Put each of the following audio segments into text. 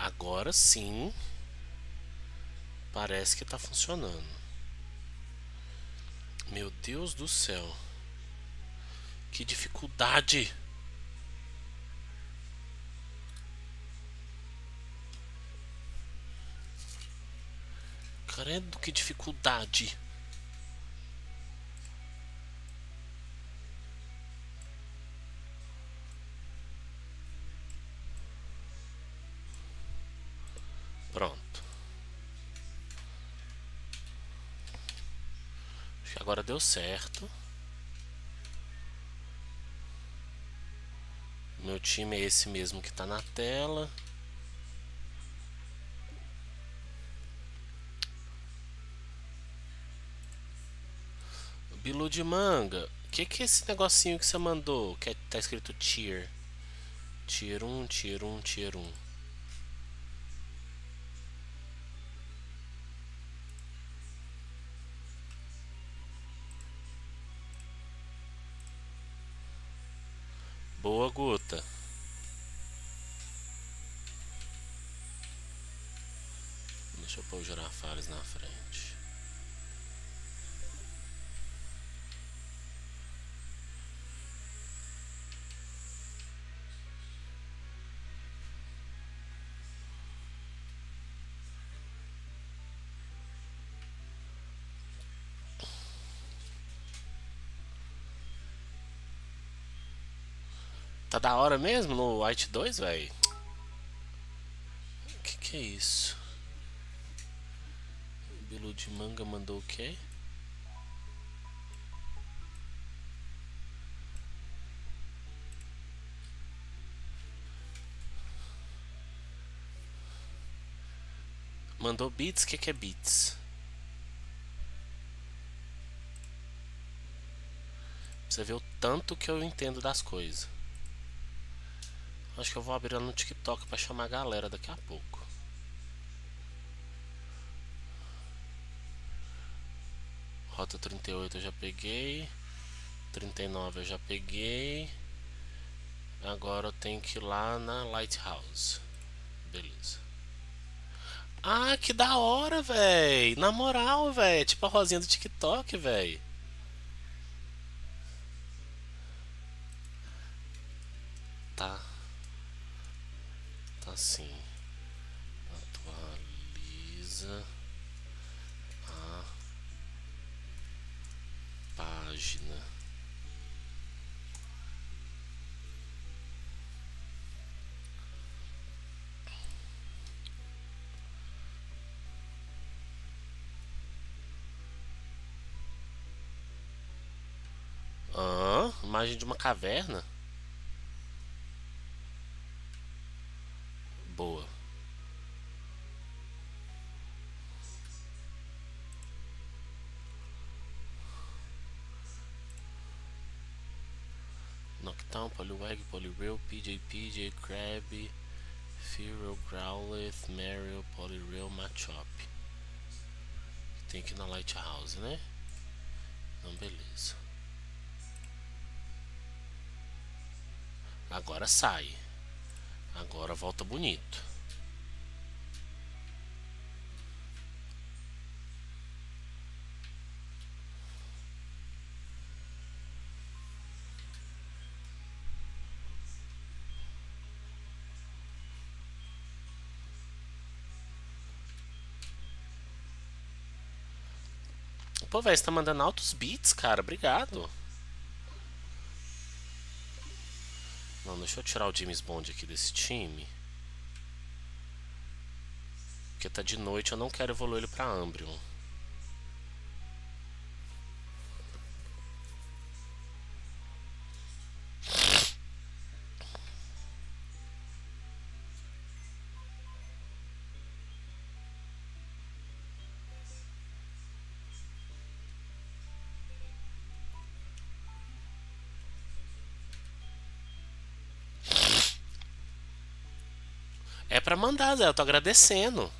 Agora sim. Parece que tá funcionando. Meu Deus do céu. Que dificuldade. Credo, que dificuldade. Deu certo. Meu time é esse mesmo que está na tela. Bilu de manga. O que, que é esse negocinho que você mandou? Que é, tá escrito tier. Tier 1, tier 1, tier 1. Tá da hora mesmo no White 2, velho? Que que é isso? Bilu de manga mandou o quê? Mandou bits, o que, que é bits? Você vê o tanto que eu entendo das coisas. Acho que eu vou abrir ela no TikTok para chamar a galera daqui a pouco. Rota 38 eu já peguei. 39 eu já peguei. Agora eu tenho que ir lá na Lighthouse. Beleza. Ah, que da hora, velho. Na moral, velho. Tipo a rosinha do TikTok, velho. Tá assim. Atualiza a página. Ah, imagem de uma caverna boa. Knockdown, Poliwag, Polireal, PJ, PJ, Krabby, Feral, Growlithe, Mario, Polireal, Machop. Tem aqui na Lighthouse, né? Então, beleza. Agora sai. Agora volta bonito. Pô, velho, você tá mandando altos beats, cara. Obrigado. Não, deixa eu tirar o James Bond aqui desse time. Porque tá de noite, eu não quero evoluir ele pra Ambrion. É para mandar, Zé. Eu tô agradecendo.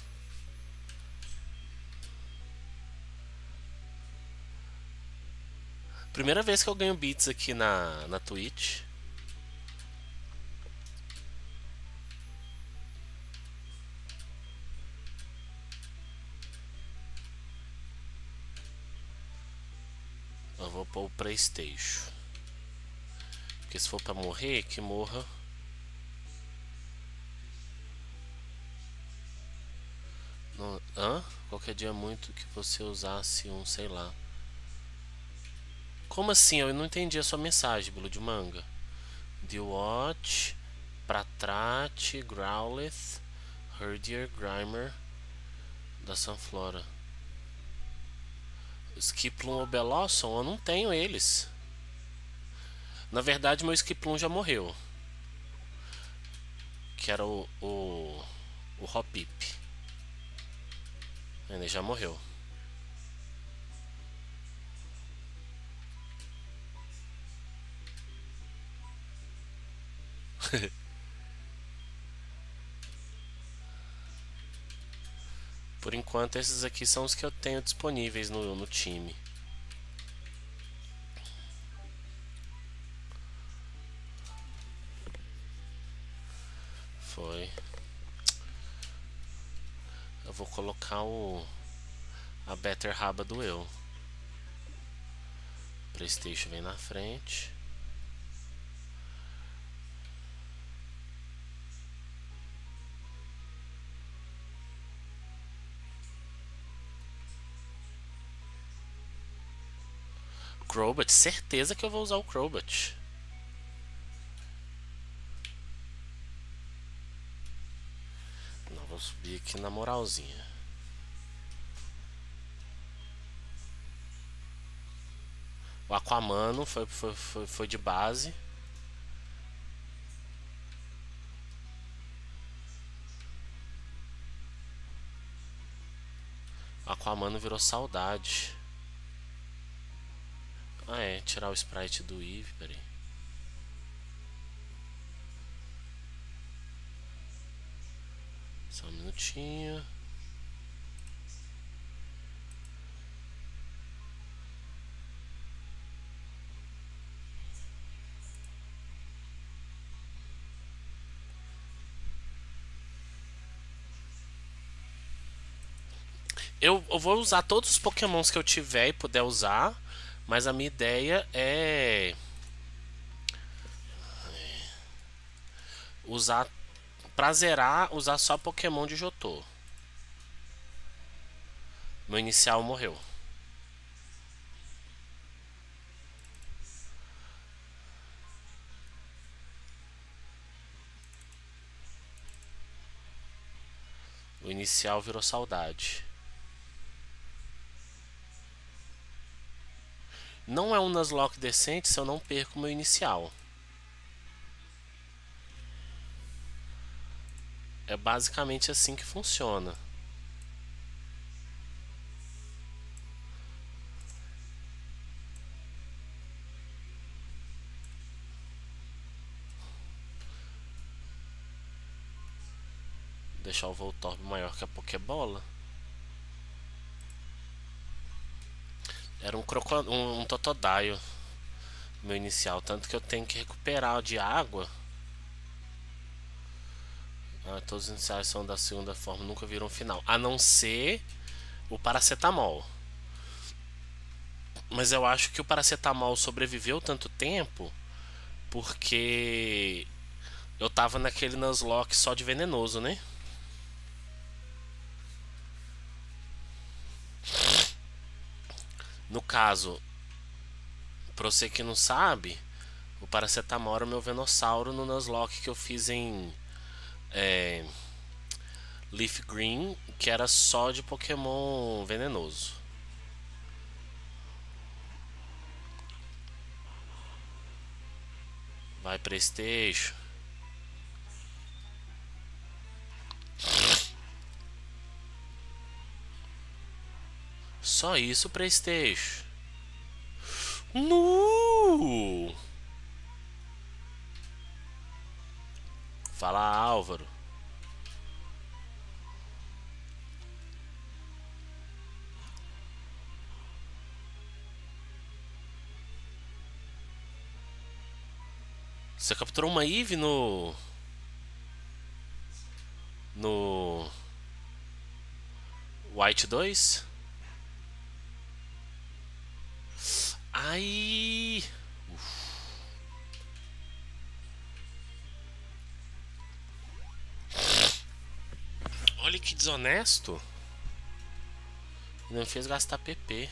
Primeira vez que eu ganho bits aqui na, na Twitch. Eu vou pôr o Playstation. Porque se for pra morrer, que morra... No, hã? Qualquer dia muito que você usasse um, sei lá. Como assim? Eu não entendi a sua mensagem, Blood Manga. The Watch, Pratrat, Growlith, Herdier, Grimer, da Sunflora. Skiplum ou Belosson, eu não tenho eles. Na verdade, meu Skiplum já morreu. Que era o, o, o Hopip. Ele já morreu. Por enquanto, esses aqui são os que eu tenho disponíveis no, no time. Better Raba do eu. Playstation vem na frente. Crobat, certeza que eu vou usar o Crobat. Não, vou subir aqui na moralzinha. O Aquamano foi, foi, foi, foi de base. O Aquamano virou saudade. Ah é, tirar o sprite do Eve, peraí. Só um minutinho. Eu, eu vou usar todos os pokémons que eu tiver e puder usar mas a minha ideia é usar pra zerar, usar só Pokémon de Jotô. Meu inicial morreu. O inicial virou saudade. Não é um Nuzlocke decente se eu não perco meu inicial. É basicamente assim que funciona. Deixar o Voltorb maior que a Pokébola. Era um, croco, um, um Totodile meu inicial, tanto que eu tenho que recuperar de água. Ah, todos os iniciais são da segunda forma, nunca viram final, a não ser o paracetamol. Mas eu acho que o paracetamol sobreviveu tanto tempo porque eu tava naquele Nuzlocke só de venenoso, né? No caso, pra você que não sabe, o paracetamol era o meu venossauro no Nuzlocke que eu fiz em é, Leaf Green, que era só de Pokémon venenoso. Vai Prestation. Só isso, Playstation. Nu! Fala, Álvaro. Você capturou uma Eve no. No. White 2? Ai! Olha que desonesto. Não fez gastar PP.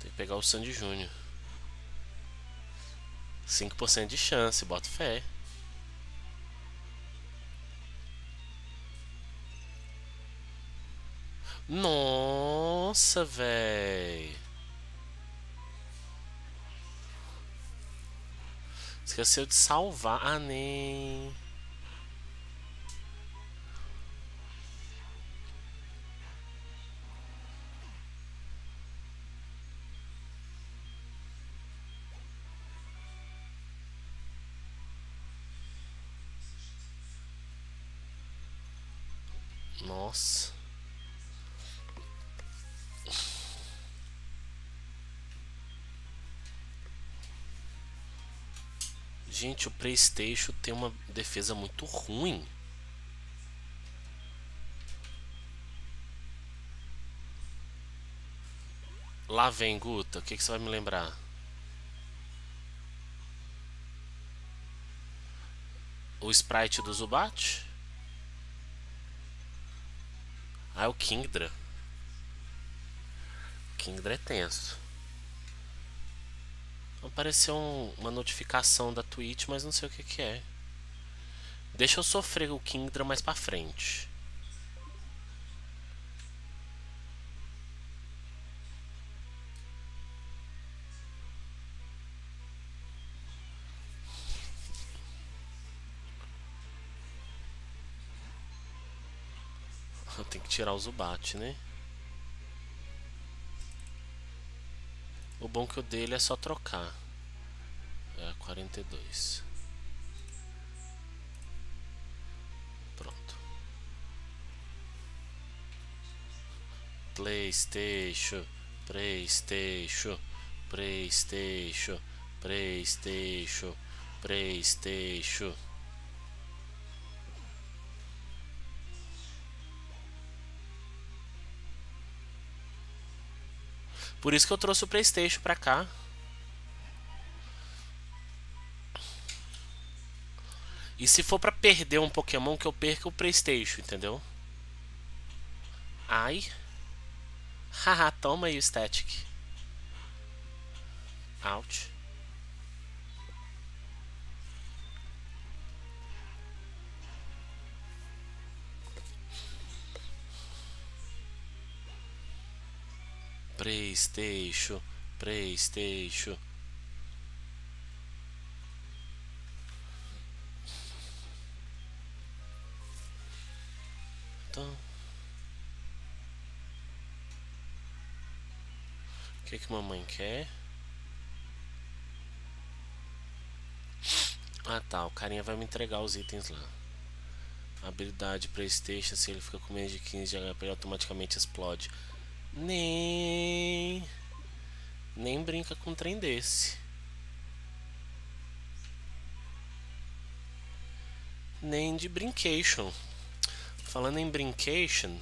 Tem que pegar o Sandy Júnior. 5% de chance, bota fé. Nossa, véi. Esqueceu de salvar. Ah, nem. Gente, o Playstation tem uma defesa muito ruim. Lá vem, Guta. O que, que você vai me lembrar? O sprite do Zubat? Ah, é o Kingdra. Kingdra é tenso. Apareceu um, uma notificação da Twitch, mas não sei o que, que é. Deixa eu sofrer o Kingdra mais pra frente. Eu tenho que tirar o Zubat, né? O bom que o dele é só trocar. É 42. Pronto. PlayStation, PlayStation, PlayStation, PlayStation, PlayStation. Por isso que eu trouxe o Playstation pra cá. E se for pra perder um Pokémon, que eu perca o Playstation, entendeu? Ai. Haha, toma aí o Static. Out. Playstation, Playstation. Então, o que que mamãe quer? Ah tá, o carinha vai me entregar os itens lá. Habilidade Playstation, se ele fica com menos de 15 de HP, automaticamente explode. Nem. Nem brinca com um trem desse. Nem de brincation. Falando em brincation,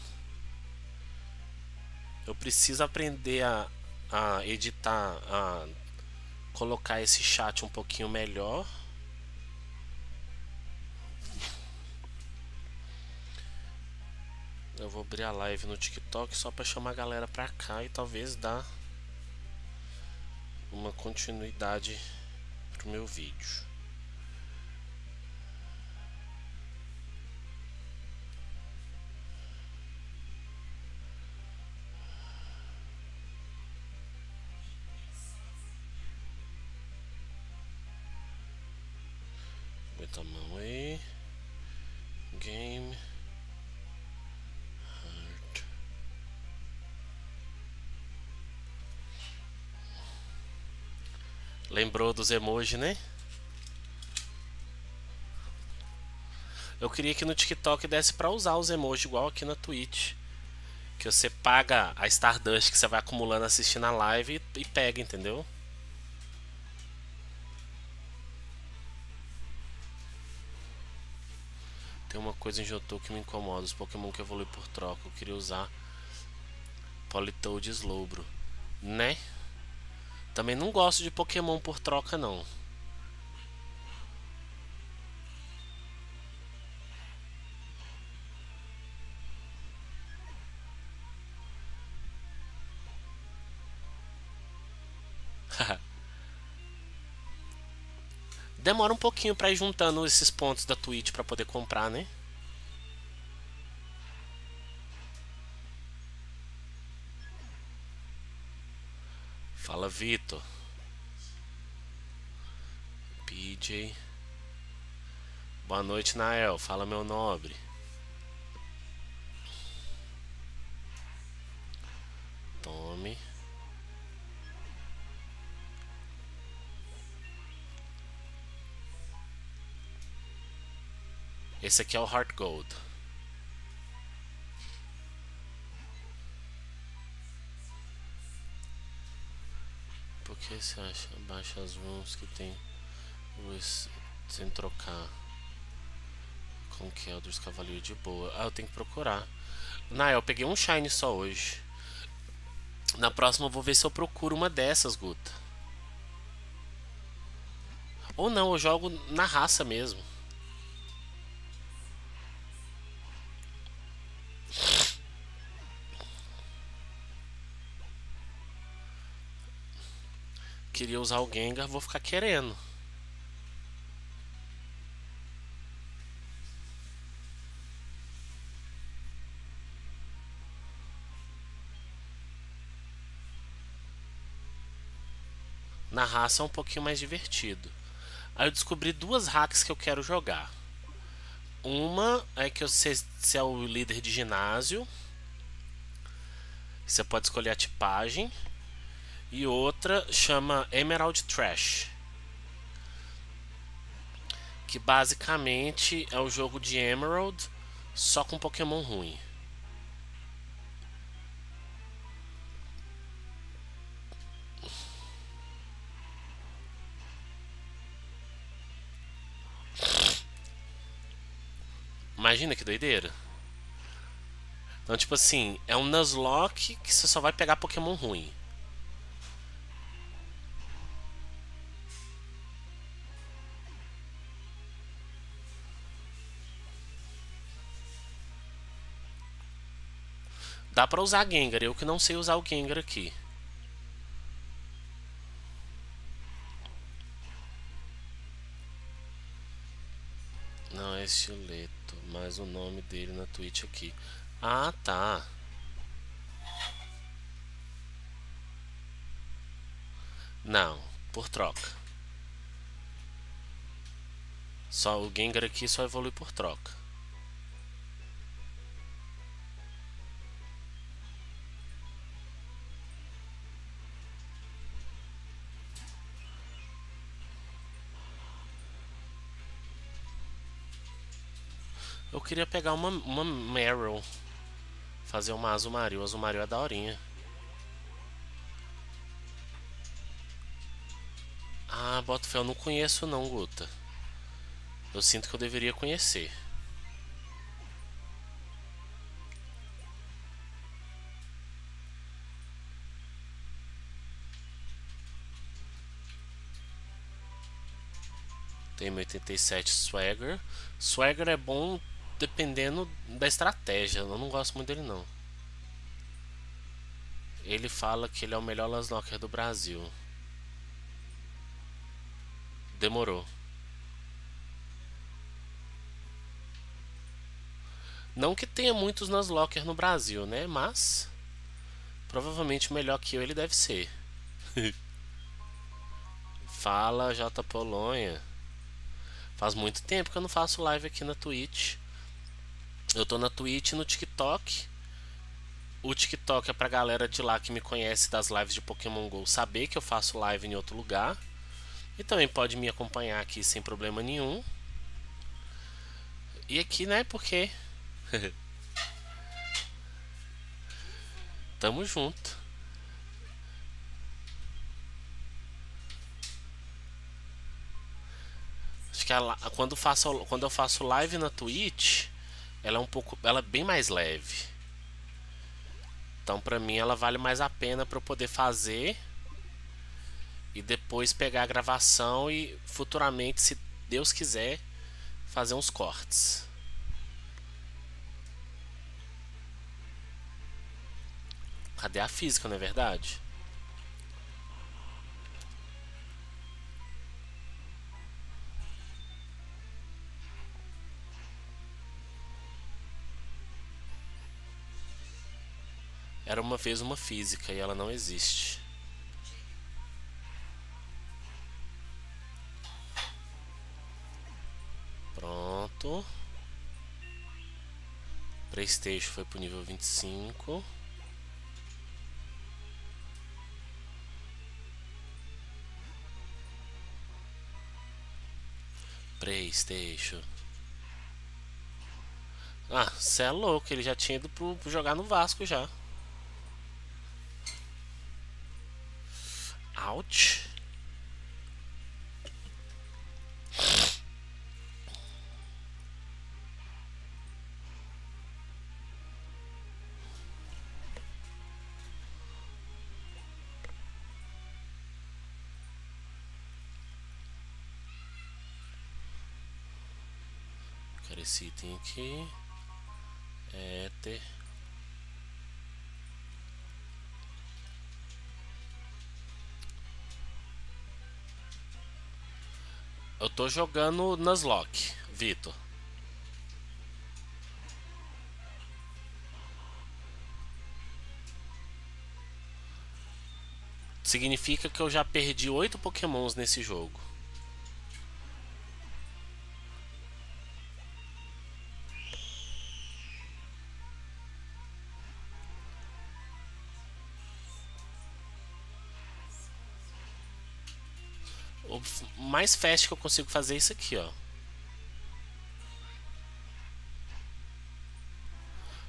eu preciso aprender a, a editar, a colocar esse chat um pouquinho melhor. Eu vou abrir a live no TikTok só para chamar a galera pra cá e talvez dar uma continuidade pro meu vídeo. Lembrou dos emojis, né? Eu queria que no TikTok desse para usar os emojis igual aqui na Twitch. Que você paga a Stardust que você vai acumulando assistindo a live e, e pega, entendeu? Tem uma coisa em Jotô que me incomoda, os Pokémon que evoluem por troca. Eu queria usar Politoed Slowbro, né? Também não gosto de Pokémon por troca, não. Demora um pouquinho para ir juntando esses pontos da Twitch para poder comprar, né? Vitor. PJ. Boa noite, Nael. Fala, meu nobre. Tome. Esse aqui é o Heart Gold. Que você acha baixa as runs que tem os sem trocar com que é dos cavaleiros de boa? Ah, eu tenho que procurar. Não, eu peguei um shine só hoje. Na próxima eu vou ver se eu procuro uma dessas, Guta. Ou não, eu jogo na raça mesmo. Queria usar o Gengar, vou ficar querendo. Na raça é um pouquinho mais divertido. Aí eu descobri duas hacks que eu quero jogar. Uma é que você, você é o líder de ginásio. Você pode escolher a tipagem e outra chama Emerald Trash. Que basicamente é o jogo de Emerald só com Pokémon ruim. Imagina que doideira. Então, tipo assim, é um Nuzlocke que você só vai pegar Pokémon ruim. Dá pra usar Gengar, eu que não sei usar o Gengar aqui. Não, é estileto, mas o nome dele na Twitch aqui. Ah, tá. Não, por troca. Só o Gengar aqui só evolui por troca. Queria pegar uma, uma Meryl. Fazer uma Azumarill. Azumarill é daorinha. Ah, Botafé, eu não conheço não, Guta. Eu sinto que eu deveria conhecer. Tem 87 Swagger. Swagger é bom dependendo da estratégia. Eu não gosto muito dele não. Ele fala que ele é o melhor Laslocker do Brasil. Demorou. Não que tenha muitos Nuzlocke no Brasil, né? Mas provavelmente melhor que eu ele deve ser. Fala J Polonha. Faz muito tempo que eu não faço live aqui na Twitch. Eu tô na Twitch e no TikTok. O TikTok é pra galera de lá que me conhece das lives de Pokémon GO saber que eu faço live em outro lugar. E também pode me acompanhar aqui sem problema nenhum. E aqui, né, porque. Tamo junto. Acho que a, quando, faço, quando eu faço live na Twitch ela é um pouco, ela é bem mais leve. Então, para mim, ela vale mais a pena para eu poder fazer e depois pegar a gravação e futuramente, se Deus quiser, fazer uns cortes. Cadê a física, não é verdade? Era uma vez uma física e ela não existe. Pronto. Playstation foi pro nível 25. Playstation. Ah, você é louco, ele já tinha ido pro, pro jogar no Vasco já. Ouch. Quero esse item aqui. Éter. Eu tô jogando Nuzlocke, Vitor. Significa que eu já perdi oito pokémons nesse jogo. Mais fast que eu consigo fazer é isso aqui, ó.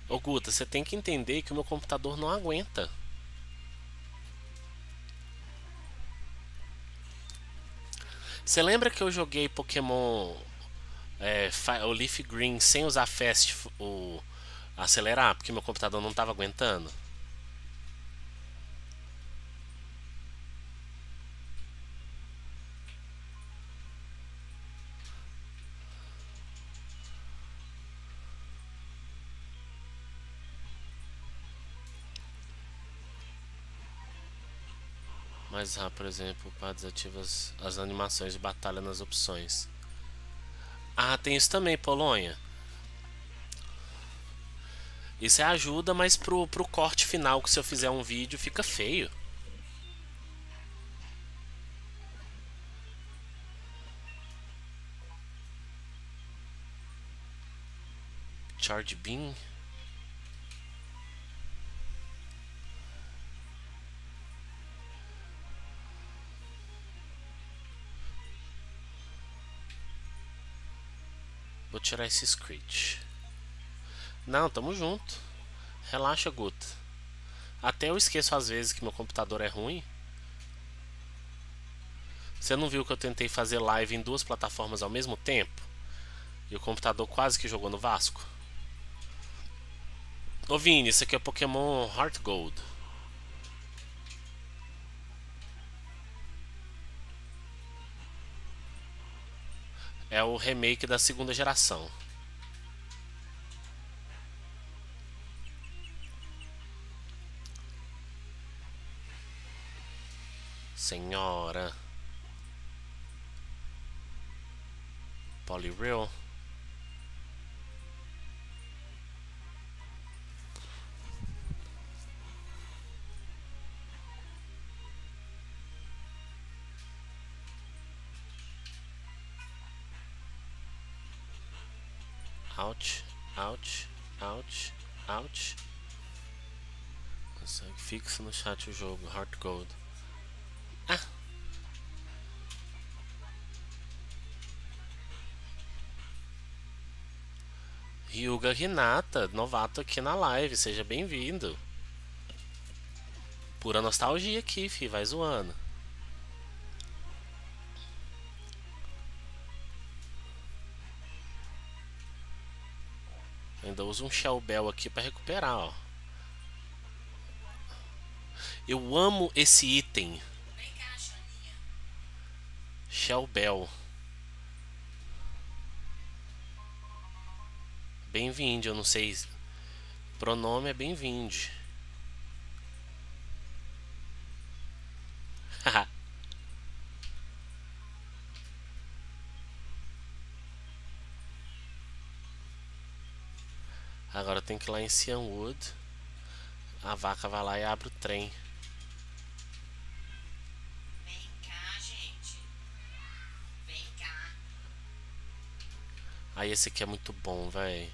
Ô Guta, você tem que entender que o meu computador não aguenta. Você lembra que eu joguei Pokémon é, o Leaf Green sem usar Fast o acelerar, porque meu computador não estava aguentando? Por exemplo, para desativar as, as animações de batalha nas opções. Ah, tem isso também, Polônia. Isso é ajuda, mas pro, pro corte final, que se eu fizer um vídeo, fica feio. Charge Beam. Tirar esse script. Não, tamo junto. Relaxa, Guta. Até eu esqueço às vezes que meu computador é ruim. Você não viu que eu tentei fazer live em duas plataformas ao mesmo tempo? E o computador quase que jogou no Vasco? Ô Vini, isso aqui é Pokémon Heart Gold. É o remake da segunda geração. Senhora. Polyreal. Ouch, ouch, ouch, ouch. Consegue fixa no chat o jogo, Heart Gold. Ah! Ryuga Hinata, novato aqui na live, seja bem-vindo. Pura nostalgia aqui, fi, vai zoando. Uso um Shell Bell aqui para recuperar, ó. Eu amo esse item. Shell Bell. Bem-vindo, eu não sei. Pronome é bem-vindo. Agora tem que ir lá em Cianwood. A vaca vai lá e abre o trem. Vem cá, gente. Vem cá. Aí esse aqui é muito bom, velho.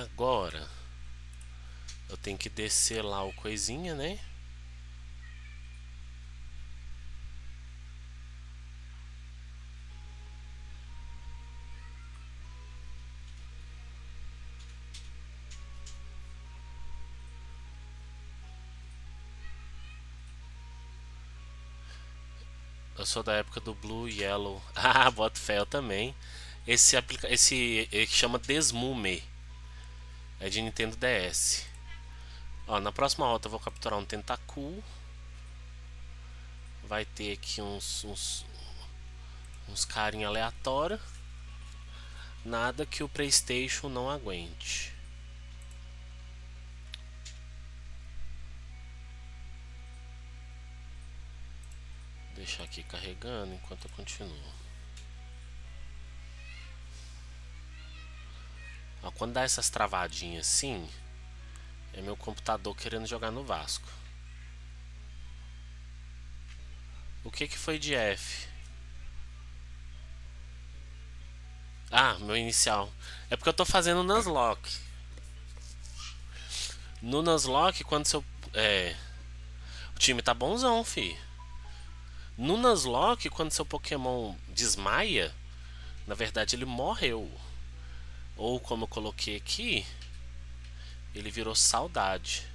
Agora eu tenho que descer lá o coisinha, né? Eu sou da época do Blue Yellow. Ah, boto fé eu também. Esse aplica esse ele chama Desmume. É de Nintendo DS. Ó, na próxima rota eu vou capturar um Tentacool. Vai ter aqui uns uns, uns carinha aleatório. Nada que o PlayStation não aguente. deixar aqui carregando enquanto eu continuo. Ó, quando dá essas travadinhas assim, é meu computador querendo jogar no Vasco. O que que foi de F? Ah, meu inicial. É porque eu tô fazendo Nuzlocke. No Nuzlocke, quando seu... É... O time tá bonzão, fi. No Nuzlocke, quando seu Pokémon desmaia, na verdade ele morreu. Ou como eu coloquei aqui, ele virou saudade.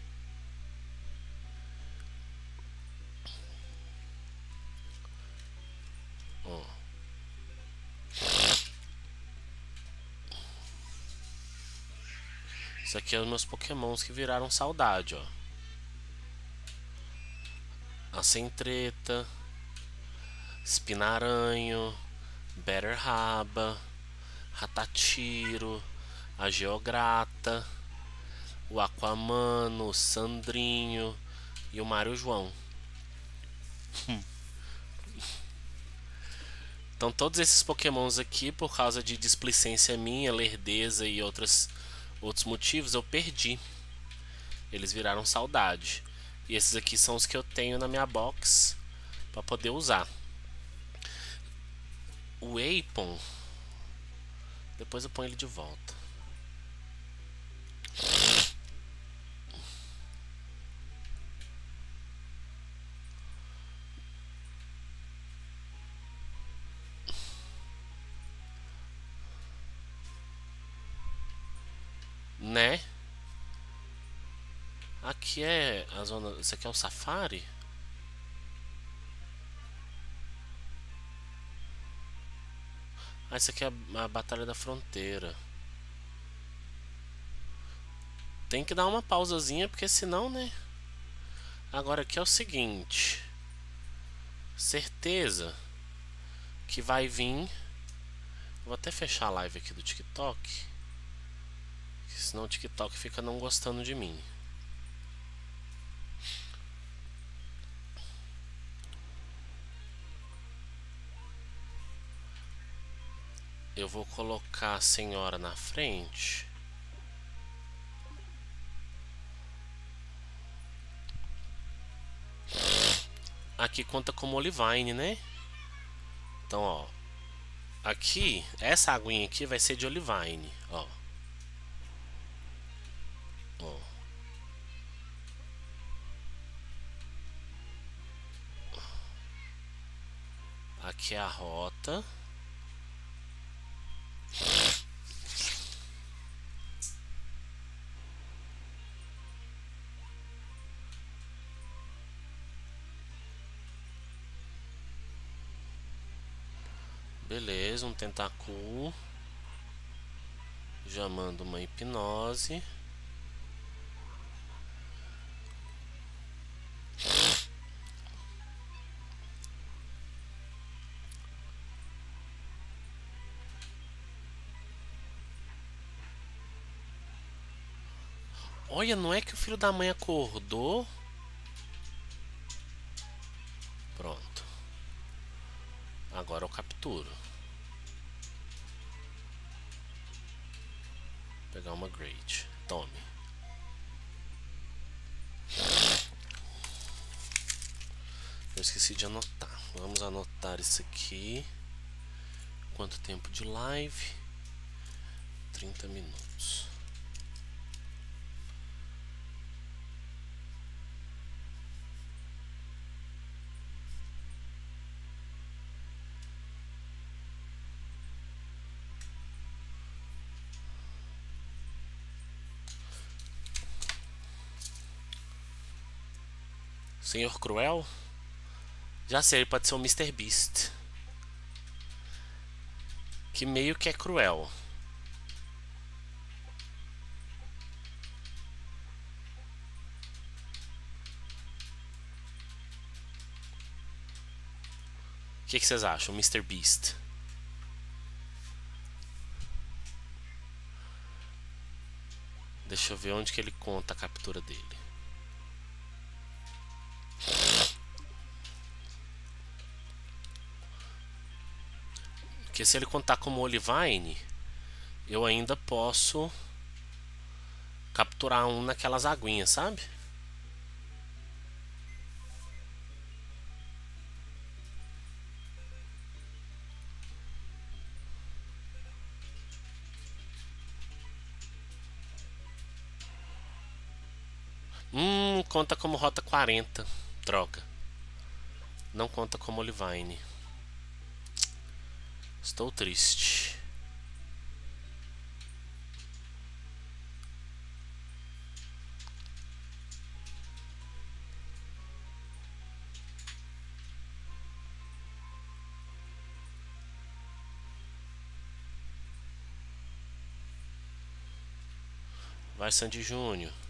Isso aqui é os meus pokémons que viraram saudade, ó. A Centreta, Spinaranho, Better Raba. Ratatiro, a Geograta, o Aquamano, o Sandrinho e o Mário João. então todos esses pokémons aqui, por causa de displicência minha, lerdeza e outros, outros motivos, eu perdi. Eles viraram saudade. E esses aqui são os que eu tenho na minha box para poder usar. O Apon depois eu ponho ele de volta. Né? Aqui é a zona. Isso aqui é o safari? Ah, isso aqui é a Batalha da Fronteira. Tem que dar uma pausazinha, porque senão, né? Agora aqui é o seguinte. Certeza que vai vir. Vou até fechar a live aqui do TikTok. Senão o TikTok fica não gostando de mim. Eu vou colocar a senhora na frente. Aqui conta como Olivine, né? Então, ó. Aqui, essa aguinha aqui vai ser de Olivine, ó. Ó. Aqui é a rota. Beleza, um tentáculo. Já manda uma hipnose. Olha, não é que o filho da mãe acordou? Pronto. Agora eu capturo. Vou pegar uma great. Tome. Eu esqueci de anotar. Vamos anotar isso aqui. Quanto tempo de live? 30 minutos. Senhor Cruel? Já sei, pode ser o Mr. Beast. Que meio que é cruel. O que, que vocês acham, Mr. Beast? Deixa eu ver onde que ele conta a captura dele. Porque se ele contar como Olivine, eu ainda posso capturar um naquelas aguinhas, sabe? Hum, conta como rota 40. Droga. Não conta como Olivine. Estou triste. Vai, Sandy Júnior.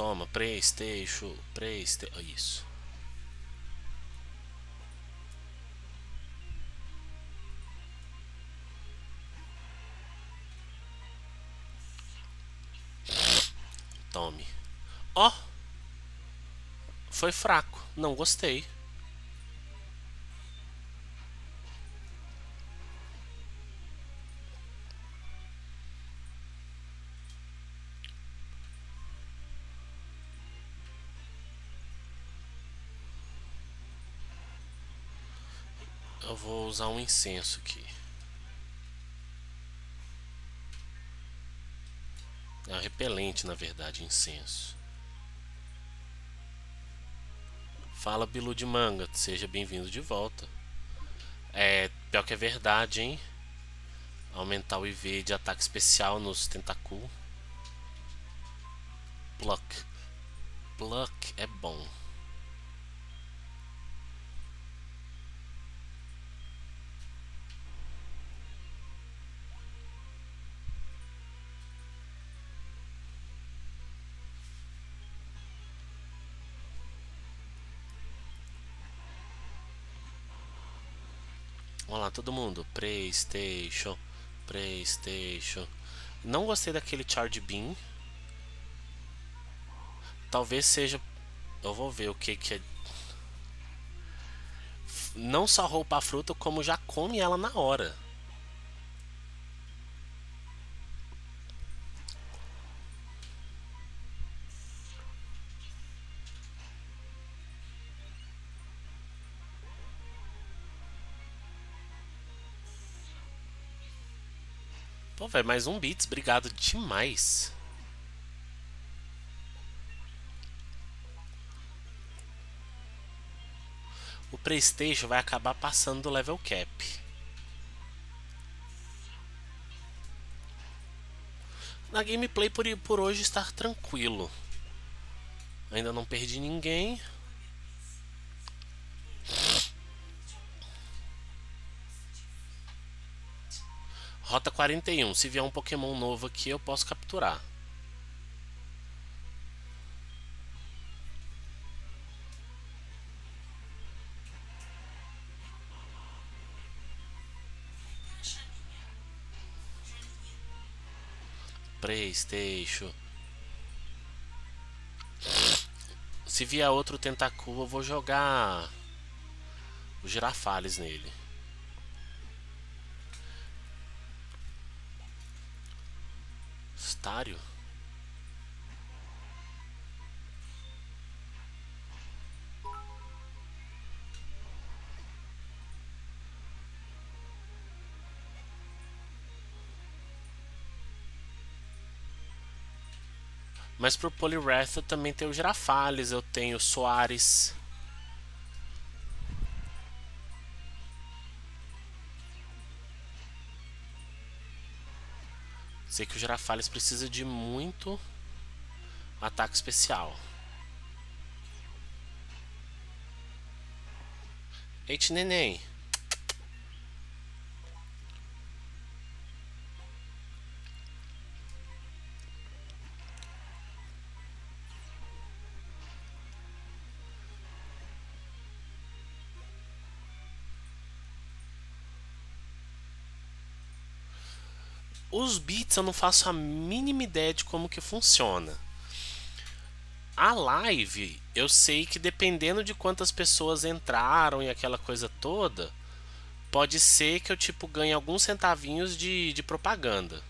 Toma, Playstation, Playstation, isso. Tome. Ó. Oh, foi fraco, não gostei. Vou usar um incenso aqui. É um repelente, na verdade, incenso. Fala, Bilu de Manga, seja bem-vindo de volta. É, pior que é verdade, hein? Aumentar o IV de ataque especial nos Tentacool. Pluck. Pluck é bom. Lá, todo mundo. Playstation. Playstation. Não gostei daquele Charge Beam. Talvez seja... Eu vou ver o que que é... Não só roupa a fruta, como já come ela na hora. velho, mais um bits, obrigado demais. O Playstation vai acabar passando do level cap. Na gameplay por, por hoje está tranquilo. Ainda não perdi ninguém. Rota 41. Se vier um Pokémon novo aqui, eu posso capturar. Playstation. Se vier outro Tentacool, eu vou jogar o Girafales nele. Estário? Mas pro Poliwrath eu também tenho Girafales, eu tenho Soares. Sei que o Girafales precisa de muito ataque especial. Eita, neném. Os beats eu não faço a mínima ideia de como que funciona. A live, eu sei que dependendo de quantas pessoas entraram e aquela coisa toda, pode ser que eu tipo ganhe alguns centavinhos de, de propaganda.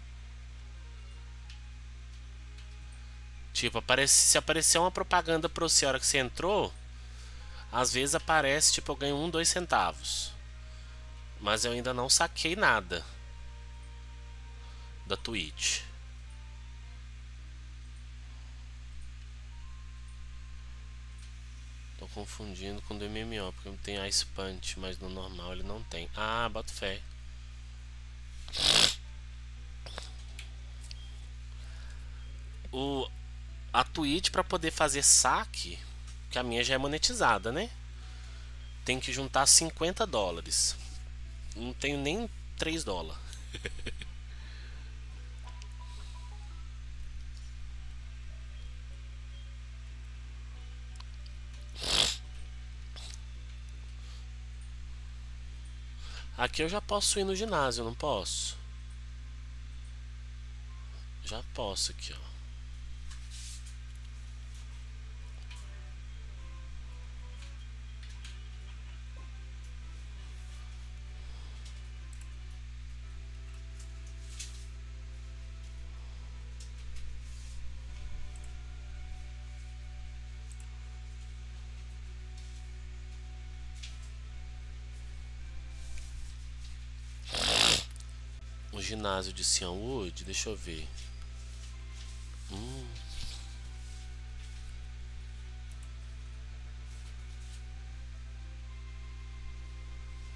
Tipo, aparece, se aparecer uma propaganda para você a hora que você entrou, às vezes aparece, tipo, eu ganho um, dois centavos. Mas eu ainda não saquei nada da Twitch. Tô confundindo com o do MMO, porque tem Ice Punch, mas no normal ele não tem. Ah, boto fé. O, a Twitch para poder fazer saque, que a minha já é monetizada, né? Tem que juntar 50 dólares. Não tenho nem 3 dólares. Aqui eu já posso ir no ginásio, não posso? Já posso aqui, ó. Ginásio de Wood, deixa eu ver. Hum.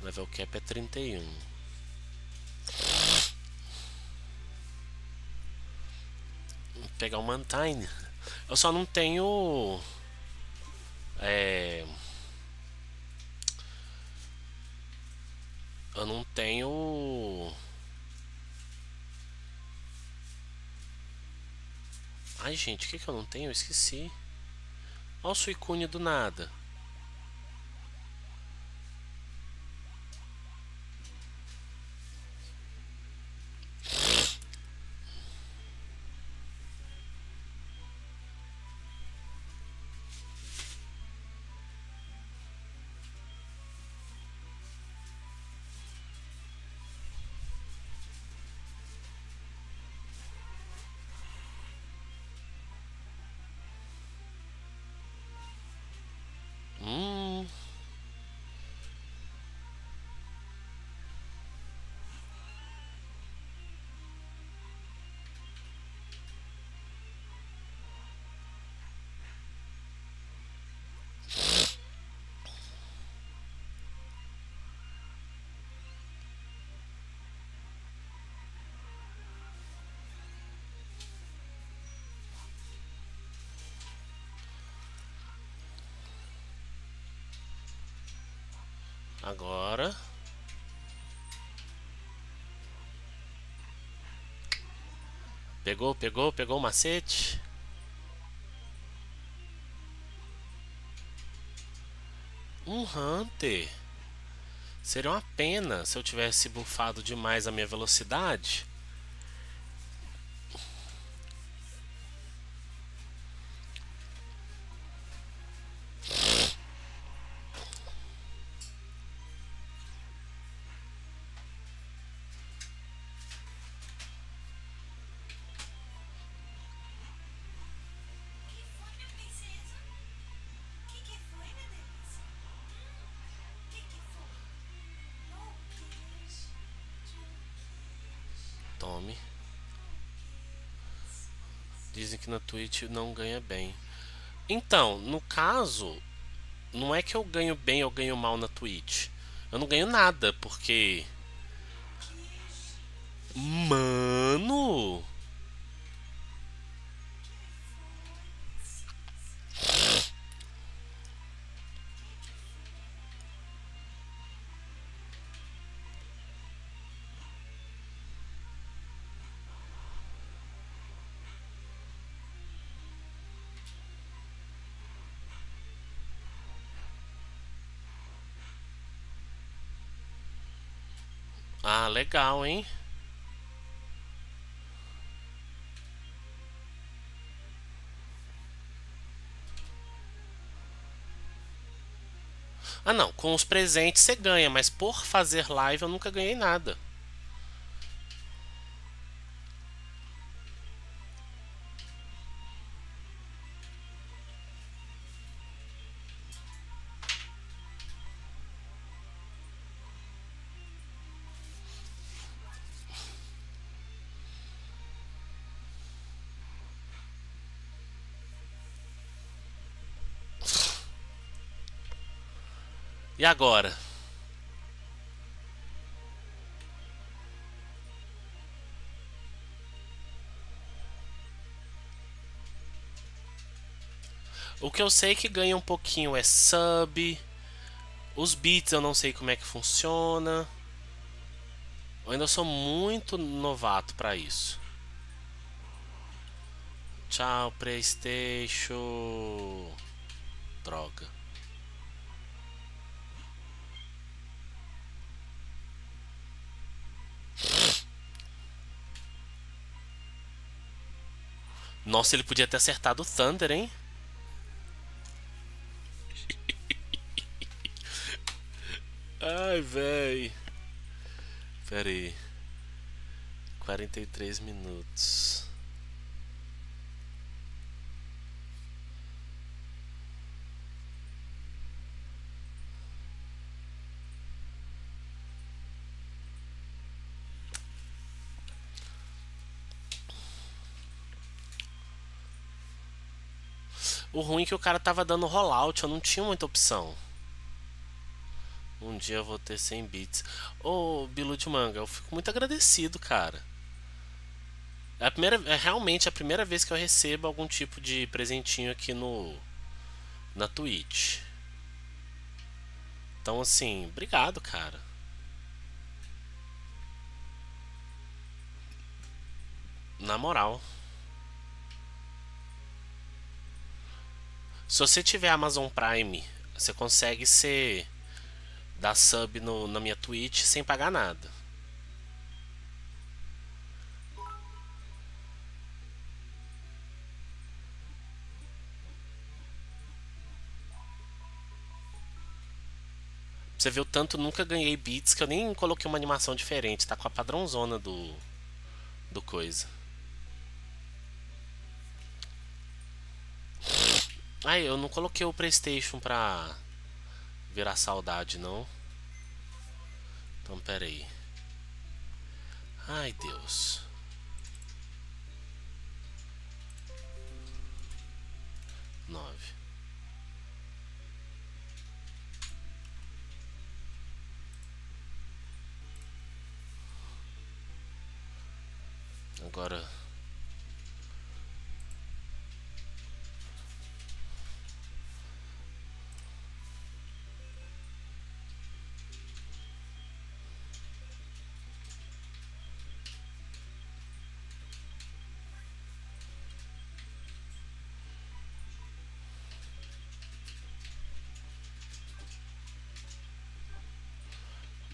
Level cap é 31. Vou pegar o Mantine. Eu só não tenho. É. Eu não tenho Ai, gente, o que, que eu não tenho? Eu esqueci. Olha o Suicune do nada. Agora. Pegou, pegou, pegou o macete. Um Hunter. Seria uma pena se eu tivesse bufado demais a minha velocidade. Que na Twitch não ganha bem. Então, no caso, não é que eu ganho bem ou ganho mal na Twitch. Eu não ganho nada, porque. Mano! Ah, legal, hein? Ah, não. Com os presentes você ganha, mas por fazer live eu nunca ganhei nada. E agora? O que eu sei que ganha um pouquinho é sub. Os beats eu não sei como é que funciona. Eu ainda sou muito novato para isso. Tchau, PlayStation. Droga. Nossa, ele podia ter acertado o Thunder, hein? Ai, véi. Pera aí. 43 minutos. O ruim é que o cara tava dando rollout, eu não tinha muita opção. Um dia eu vou ter 100 bits. Ô, oh, Bilu de Manga, eu fico muito agradecido, cara. É, a primeira, é realmente a primeira vez que eu recebo algum tipo de presentinho aqui no na Twitch. Então, assim, obrigado, cara. Na moral. Se você tiver Amazon Prime, você consegue ser dar sub no, na minha Twitch sem pagar nada. Você viu tanto nunca ganhei beats que eu nem coloquei uma animação diferente, tá com a padrãozona do do coisa. Ai, eu não coloquei o Playstation pra virar saudade, não. Então, pera aí. Ai, Deus. Nove. Agora...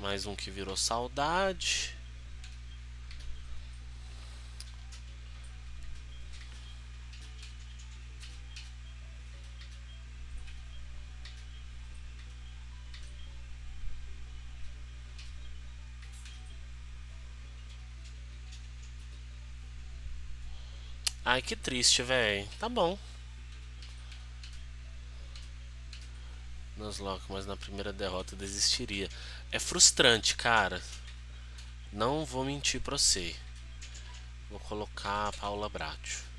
Mais um que virou saudade. Ai, que triste, velho. Tá bom. Nuzlocke, mas na primeira derrota desistiria. É frustrante, cara. Não vou mentir pra você. Vou colocar a Paula Bracho.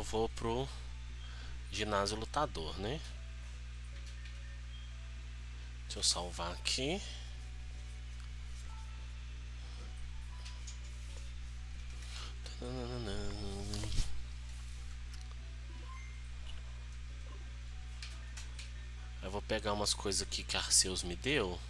Eu vou pro ginásio lutador, né? Deixa eu salvar aqui. Eu vou pegar umas coisas aqui que Arceus me deu.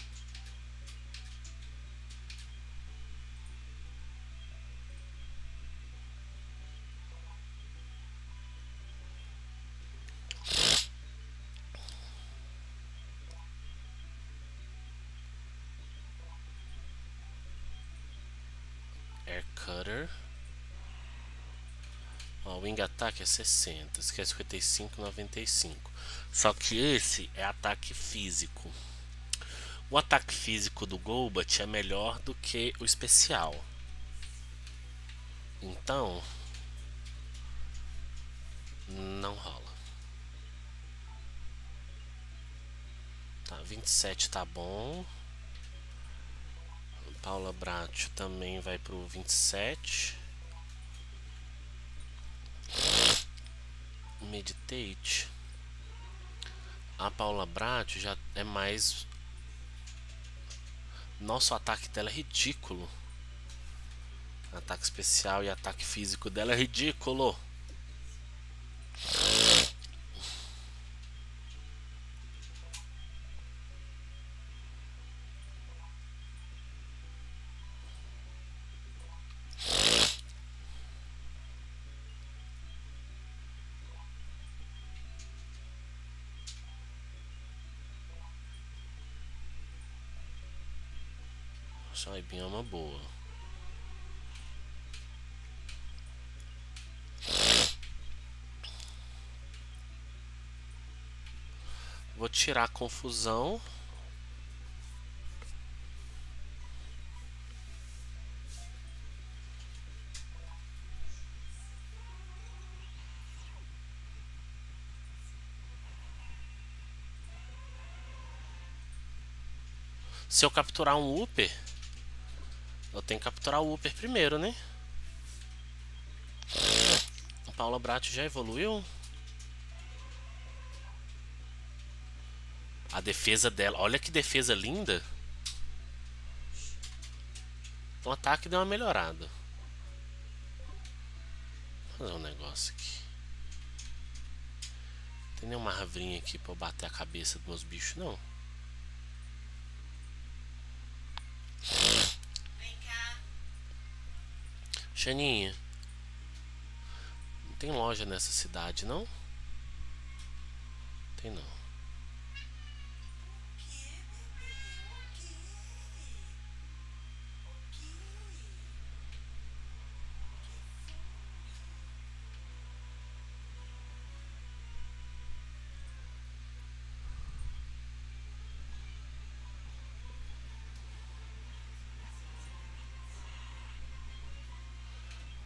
Attack é 60, esse aqui é 55, 95. Só que esse é ataque físico. O ataque físico do Golbat é melhor do que o especial. Então, não rola. Tá, 27 tá bom. Paula Bracho também vai pro 27. Meditate. A Paula Brat já é mais. Nosso ataque dela é ridículo. Ataque especial e ataque físico dela é ridículo. É uma boa. Vou tirar a confusão. Se eu capturar um Upper, eu tenho que capturar o Upper primeiro, né? A Paula Brat já evoluiu? A defesa dela, olha que defesa linda. O ataque deu uma melhorada. Vou fazer um negócio aqui. Tem nenhuma árvore aqui pra eu bater a cabeça dos meus bichos, não. Xaninha. Não tem loja nessa cidade, não? Tem não.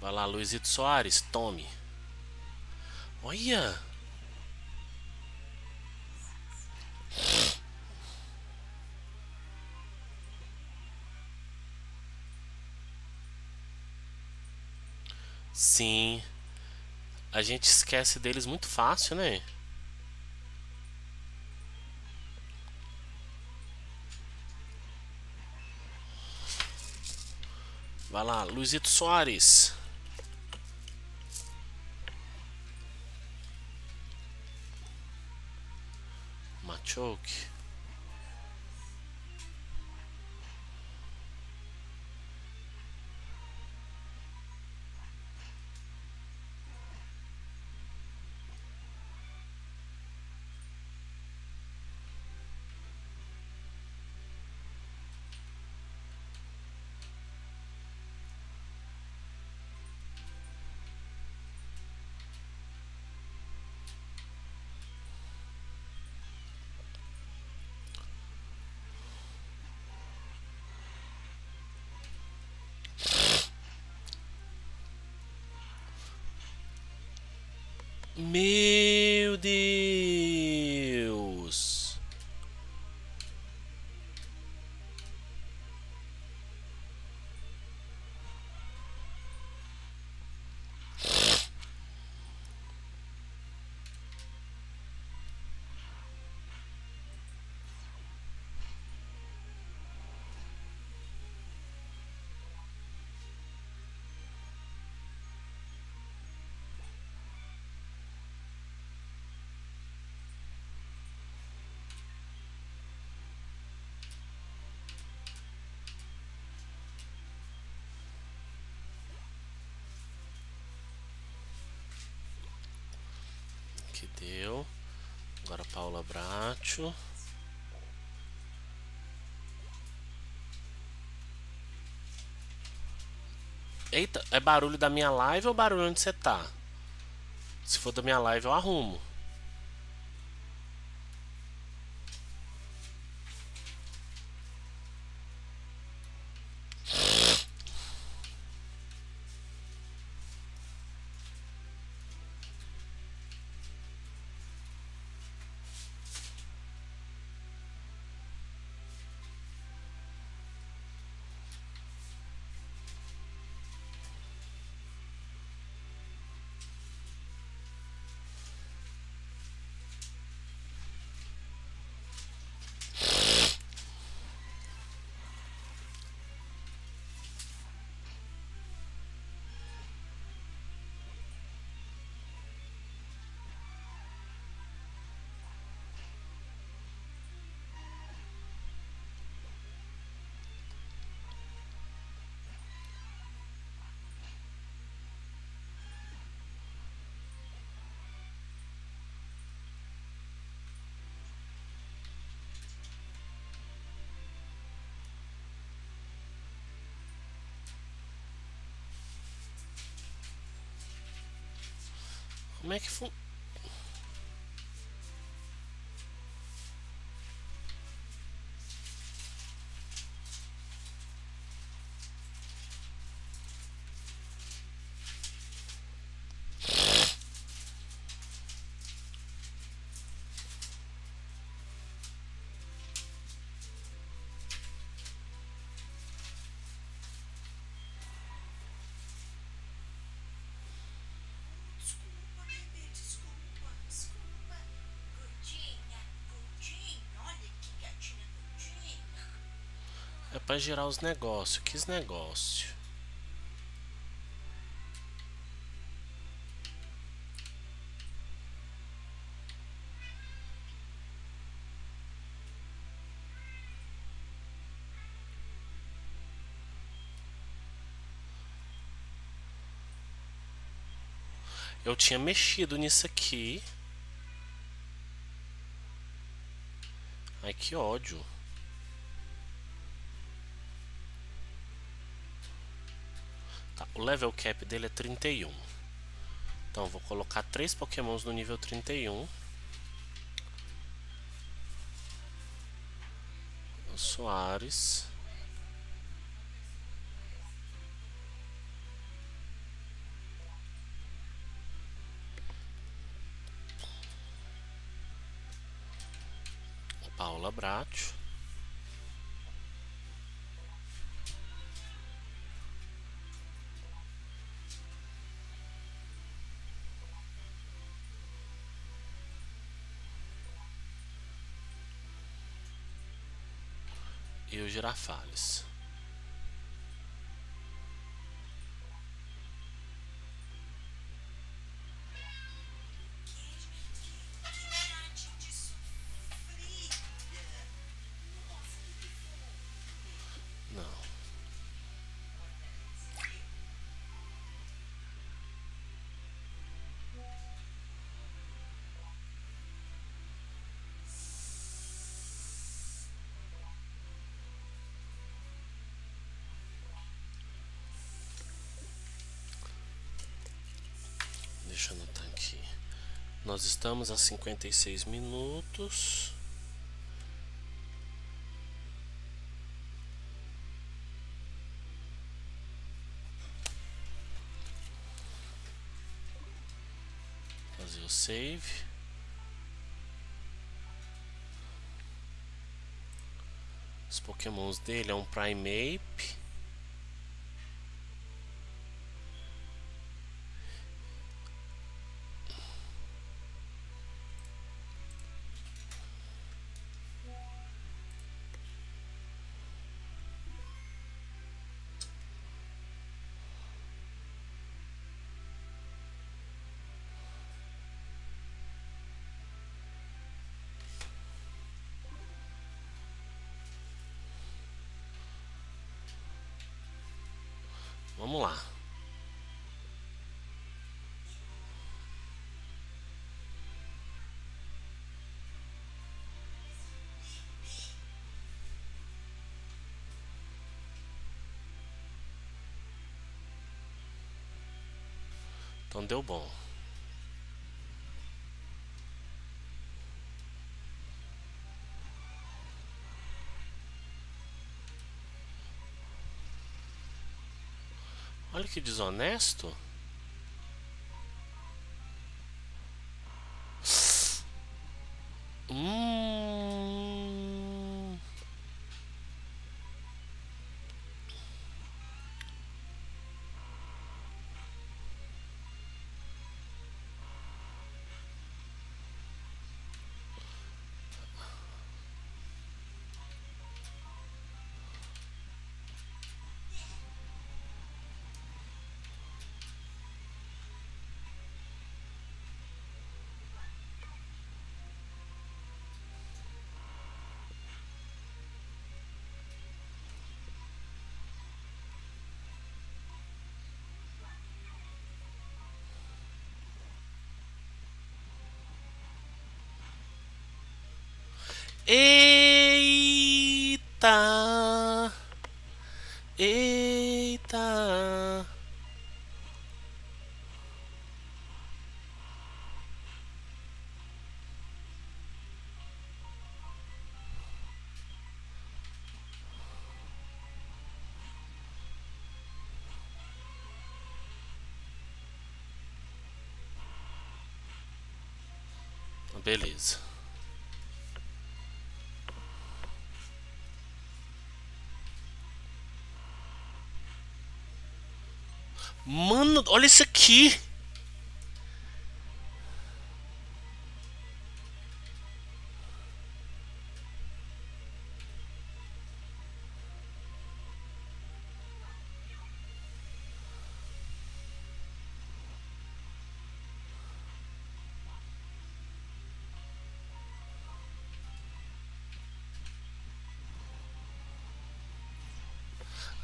Vai lá, Luizito Soares, tome. Olha! Sim. A gente esquece deles muito fácil, né? Vai lá, Luizito Soares. çok Meu Paula Bracho. Eita, é barulho da minha live ou barulho onde você tá? Se for da minha live eu arrumo. Como é que fu... Pra gerar os negócios. Que negócio? Eu tinha mexido nisso aqui. Ai, que ódio. O level cap dele é 31. Então, vou colocar três pokémons no nível 31. O Soares. Paula Bracho. O Nós estamos a 56 minutos. Fazer o save. Os pokémons dele é um Primeape. Então deu bom. Olha que desonesto. Eita! Eita! Beleza. Mano, olha isso aqui.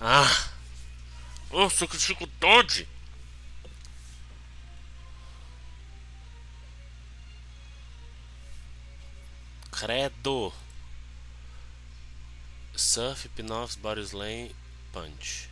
Ah! Nossa, que dificuldade! Credo! Surf, Pinoffs, Body Slam, Punch.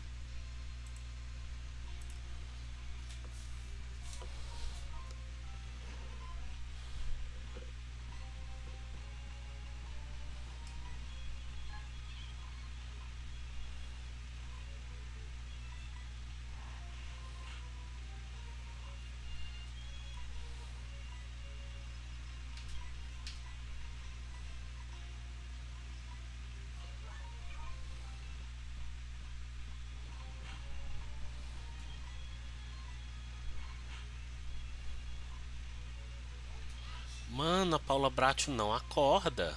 Mano, a Paula Bratio não acorda.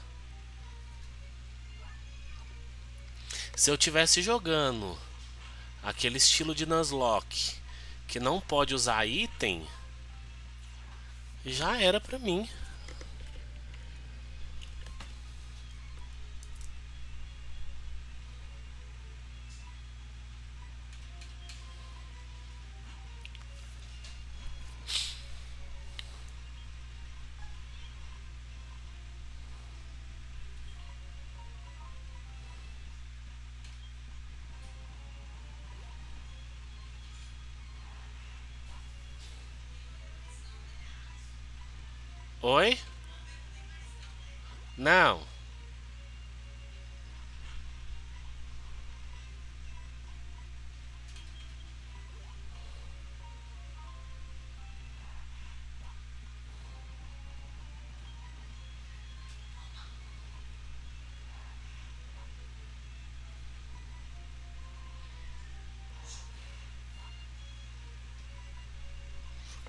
Se eu tivesse jogando aquele estilo de Nuzlocke que não pode usar item, já era pra mim. Oi? Não.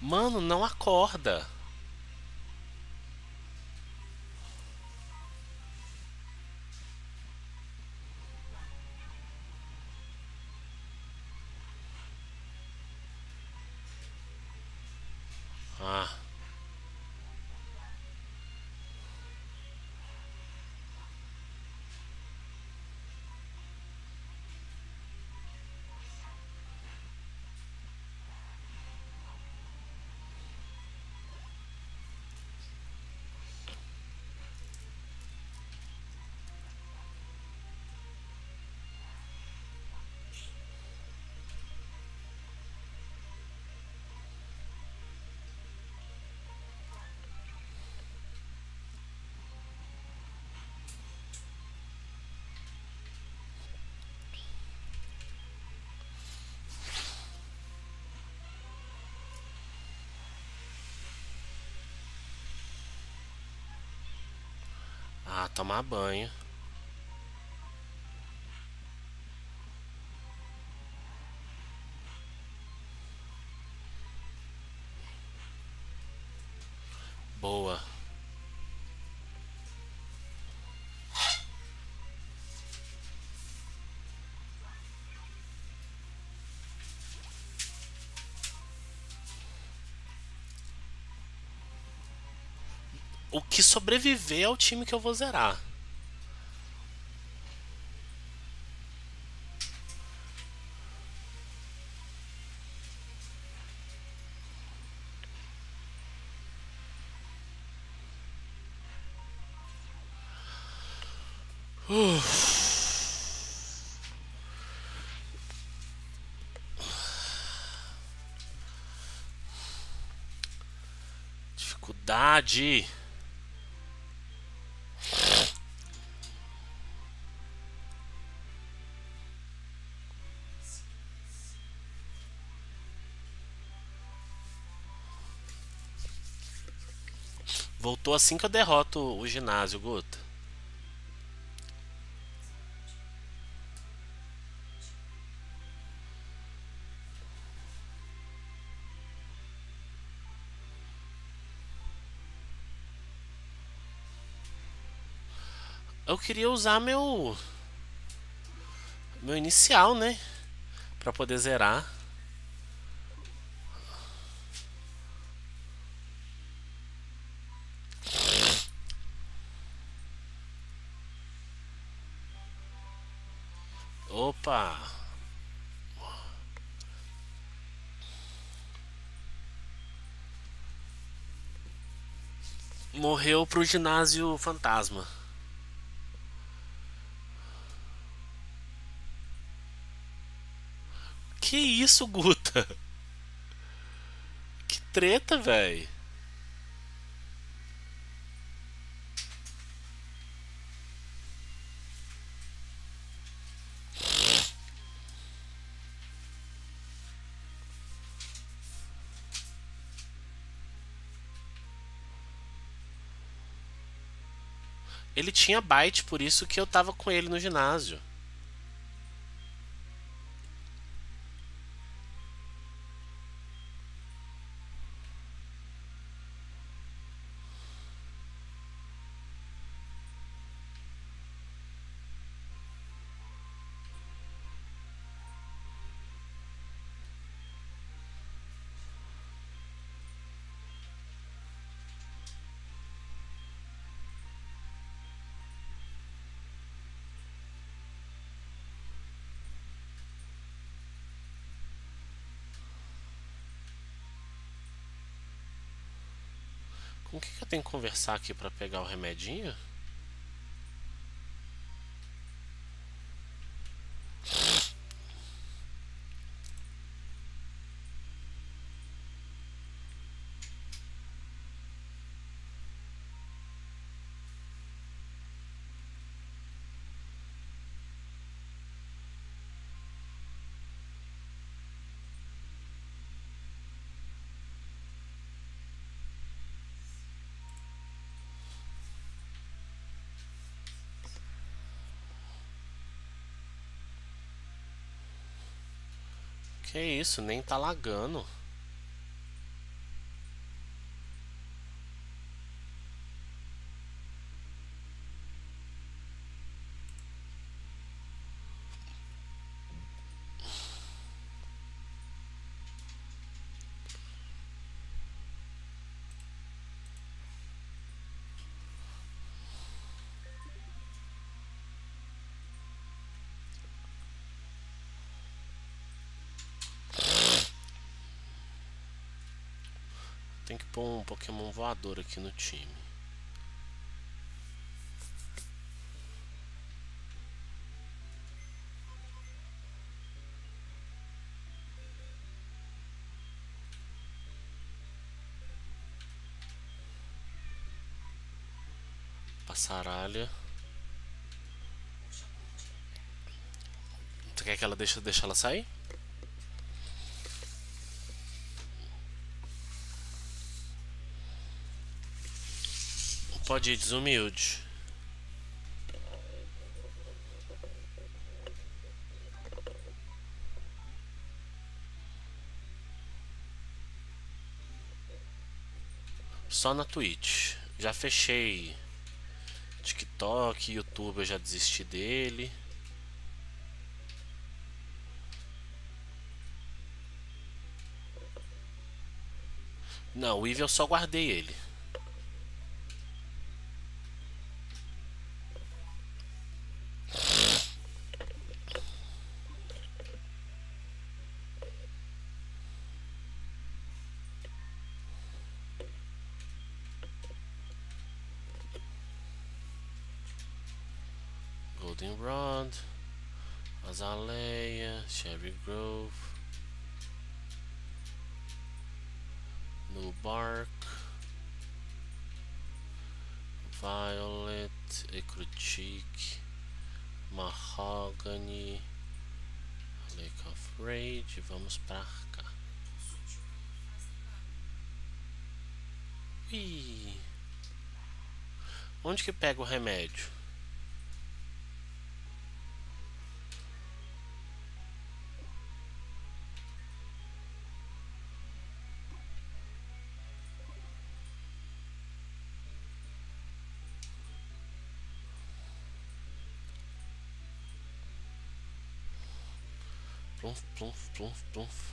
Mano, não acorda. Tomar banho. O que sobreviver é o time que eu vou zerar. Dificuldade. Voltou assim que eu derroto o ginásio, Guta. Eu queria usar meu meu inicial, né? Pra poder zerar. Morreu pro ginásio fantasma. Que isso, Guta? Que treta, velho. Ele tinha bite, por isso que eu tava com ele no ginásio. O que, conversar aqui pra pegar o remedinho? Que isso, nem tá lagando. Tem que pôr um Pokémon voador aqui no time. Passaralha. Você quer que ela deixe, deixe ela sair? Pode ir, desumilde. Só na Twitch. Já fechei TikTok, YouTube eu já desisti dele. Não, o Eve eu só guardei ele. Ecrutique, Mahogany, Lake of Rage, vamos pra cá. Ih. Onde que pega o remédio? Plumf, plumf, plumf, plumf.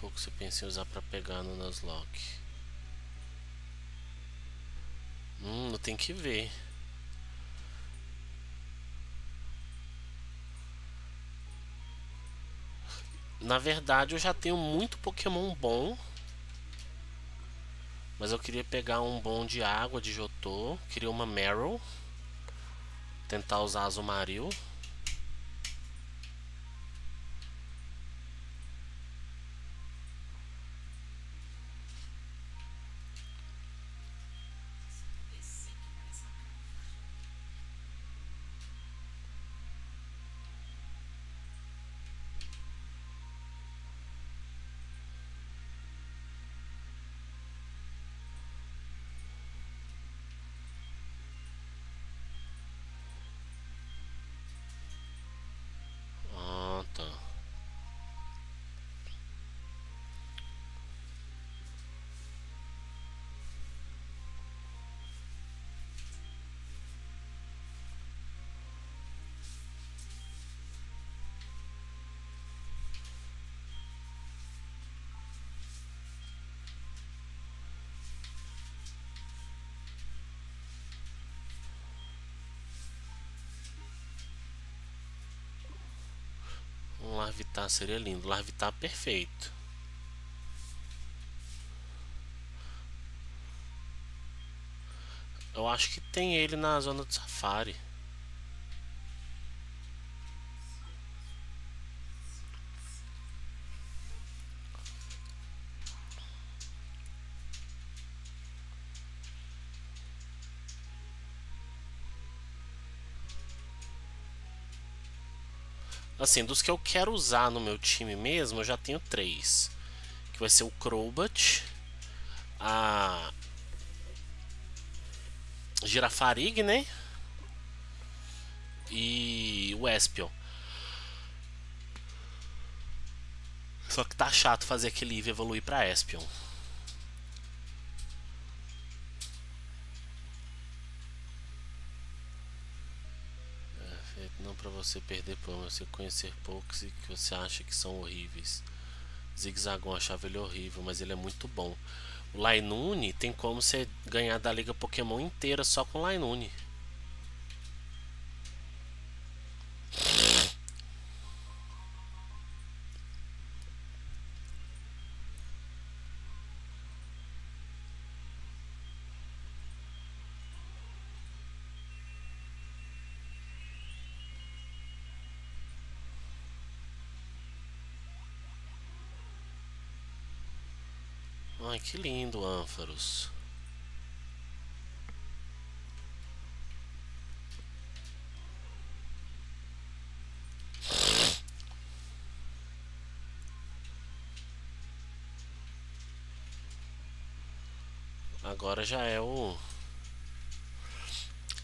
Pouco você pensa em usar para pegar no Nuzlocke. Hum, eu tenho que ver. Na verdade, eu já tenho muito Pokémon bom. Mas eu queria pegar um bom de água de Jotô. Queria uma Meryl. Tentar usar Azumarill. Larvitar seria lindo. Larvitar perfeito. Eu acho que tem ele na zona do safari. Assim, dos que eu quero usar no meu time mesmo, eu já tenho três. Que vai ser o Crobat, a Girafarig, né? E o Espion. Só que tá chato fazer aquele evoluir pra Espion. É feito não para você perder por você conhecer poucos e que você acha que são horríveis. Zigzagon achava ele horrível, mas ele é muito bom. O Lainune tem como você ganhar da liga Pokémon inteira só com Lainune. Ai, que lindo, ânforos. Agora já é o...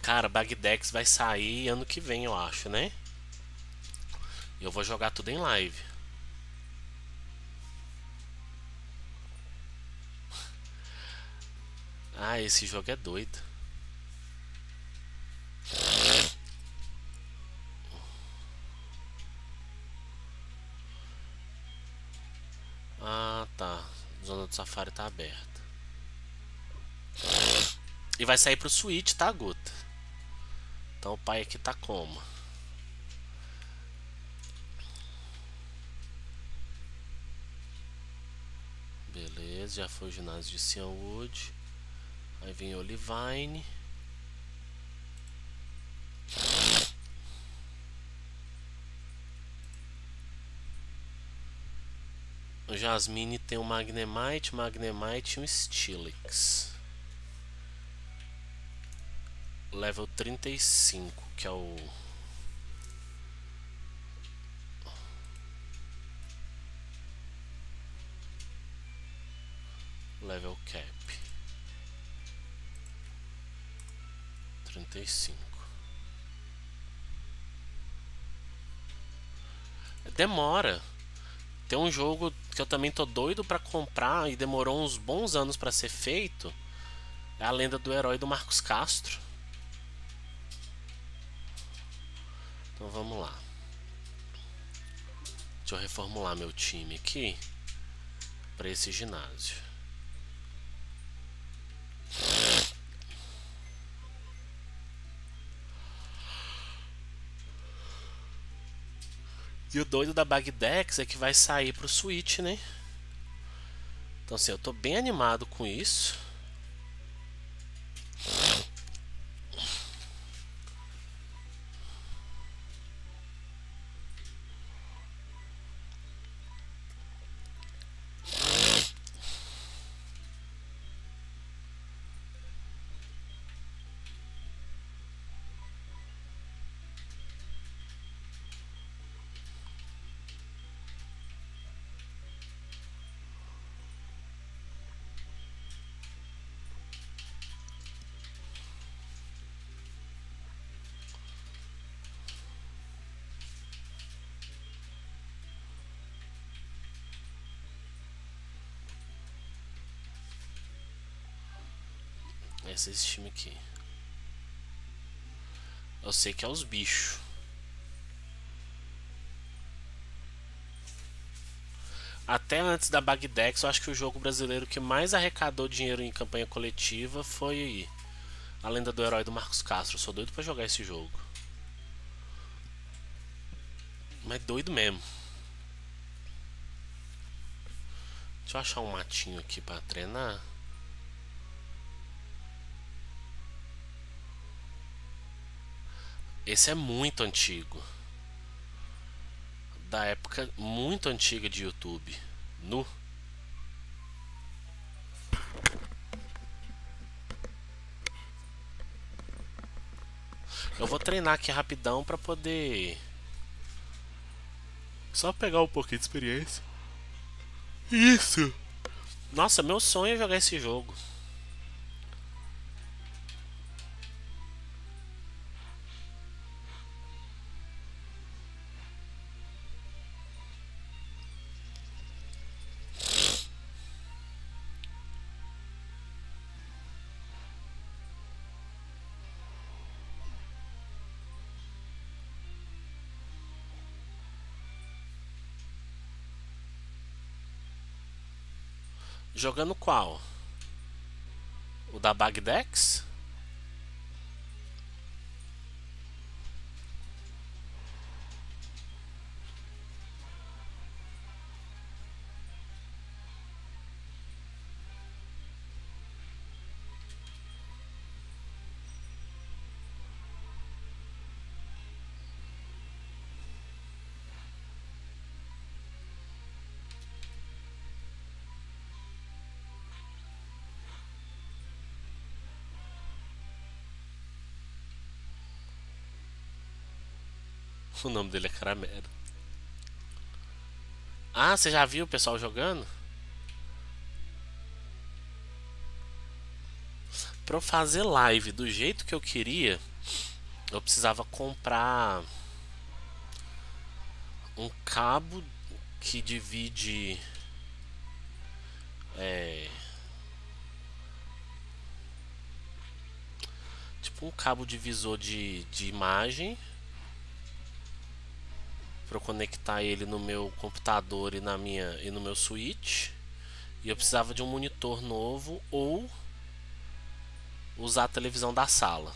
Cara, Bagdex vai sair ano que vem, eu acho, né? Eu vou jogar tudo em live. Ah, esse jogo é doido. Ah, tá. Zona do Safari tá aberta. E vai sair pro Switch, tá, Guta? Então o pai aqui tá como? Beleza, já foi o ginásio de Cianwood. Aí vem Olivine. O Jasmine tem um Magnemite, Magnemite e um Steelix. Level 35, que é o... Level Cap. 35. Demora. Tem um jogo que eu também tô doido para comprar e demorou uns bons anos para ser feito. É a lenda do herói do Marcos Castro. Então vamos lá. Deixa eu reformular meu time aqui para esse ginásio. E o doido da Bagdex é que vai sair pro Switch, né? Então assim, eu tô bem animado com isso. Esse, esse time aqui. Eu sei que é os bichos. Até antes da Bagdex, eu acho que o jogo brasileiro que mais arrecadou dinheiro em campanha coletiva foi a lenda do herói do Marcos Castro. Eu sou doido pra jogar esse jogo. Mas doido mesmo. Deixa eu achar um matinho aqui pra treinar. Esse é muito antigo. Da época muito antiga de YouTube. Nu. Eu vou treinar aqui rapidão para poder só pegar um pouquinho de experiência. Isso. Nossa, meu sonho é jogar esse jogo. Jogando qual? O da Bagdex? O nome dele é Caramelo. Ah, você já viu o pessoal jogando? Pra eu fazer live do jeito que eu queria, eu precisava comprar um cabo que divide é, tipo um cabo divisor de, de imagem para conectar ele no meu computador e na minha e no meu switch. E eu precisava de um monitor novo ou usar a televisão da sala.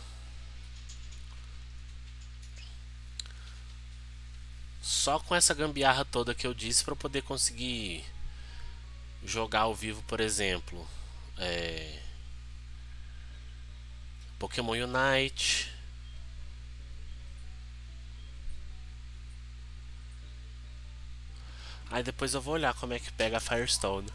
Só com essa gambiarra toda que eu disse para poder conseguir jogar ao vivo, por exemplo, é... Pokémon Unite, Aí depois eu vou olhar como é que pega a Firestone.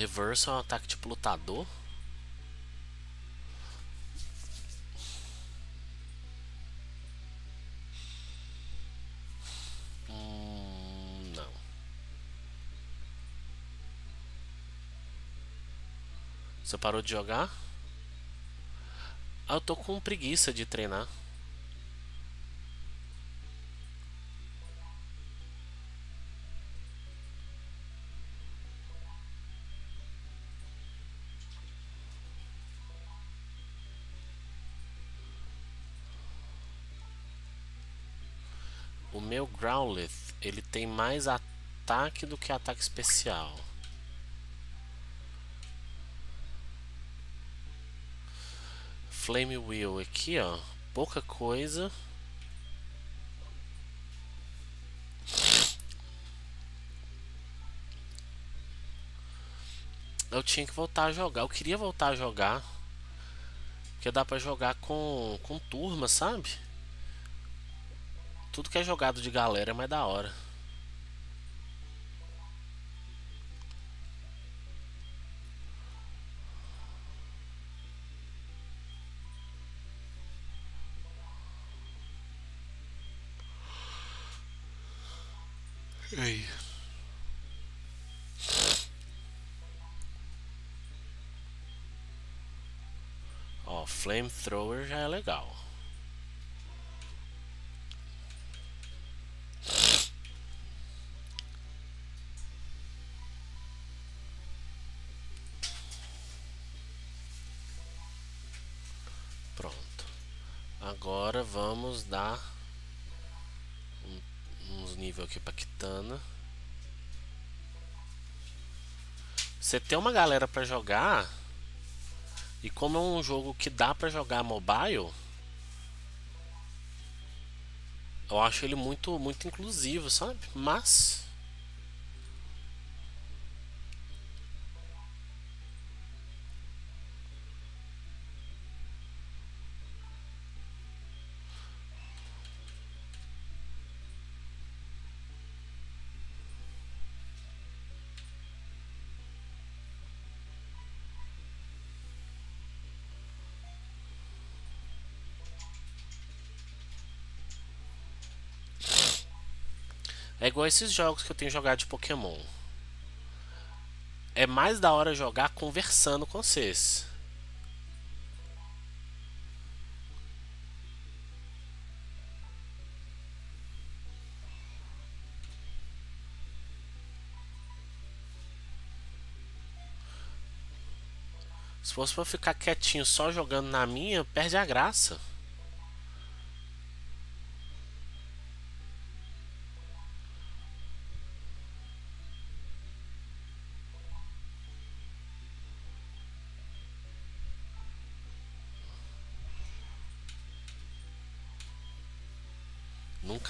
Reverse é um ataque tipo lutador. Hum, não. Você parou de jogar? Ah, eu tô com preguiça de treinar. Growlithe, ele tem mais ataque do que ataque especial. Flame Wheel aqui, ó, pouca coisa. Eu tinha que voltar a jogar. Eu queria voltar a jogar. Porque dá pra jogar com, com turma, sabe? Tudo que é jogado de galera é mais da hora. Aí. Ó, flamethrower já é legal. Agora vamos dar uns níveis aqui para Kitana. Você tem uma galera para jogar e como é um jogo que dá para jogar mobile, eu acho ele muito muito inclusivo, sabe? Mas É igual esses jogos que eu tenho jogado de Pokémon. É mais da hora jogar conversando com vocês. Se fosse pra ficar quietinho só jogando na minha, perde a graça.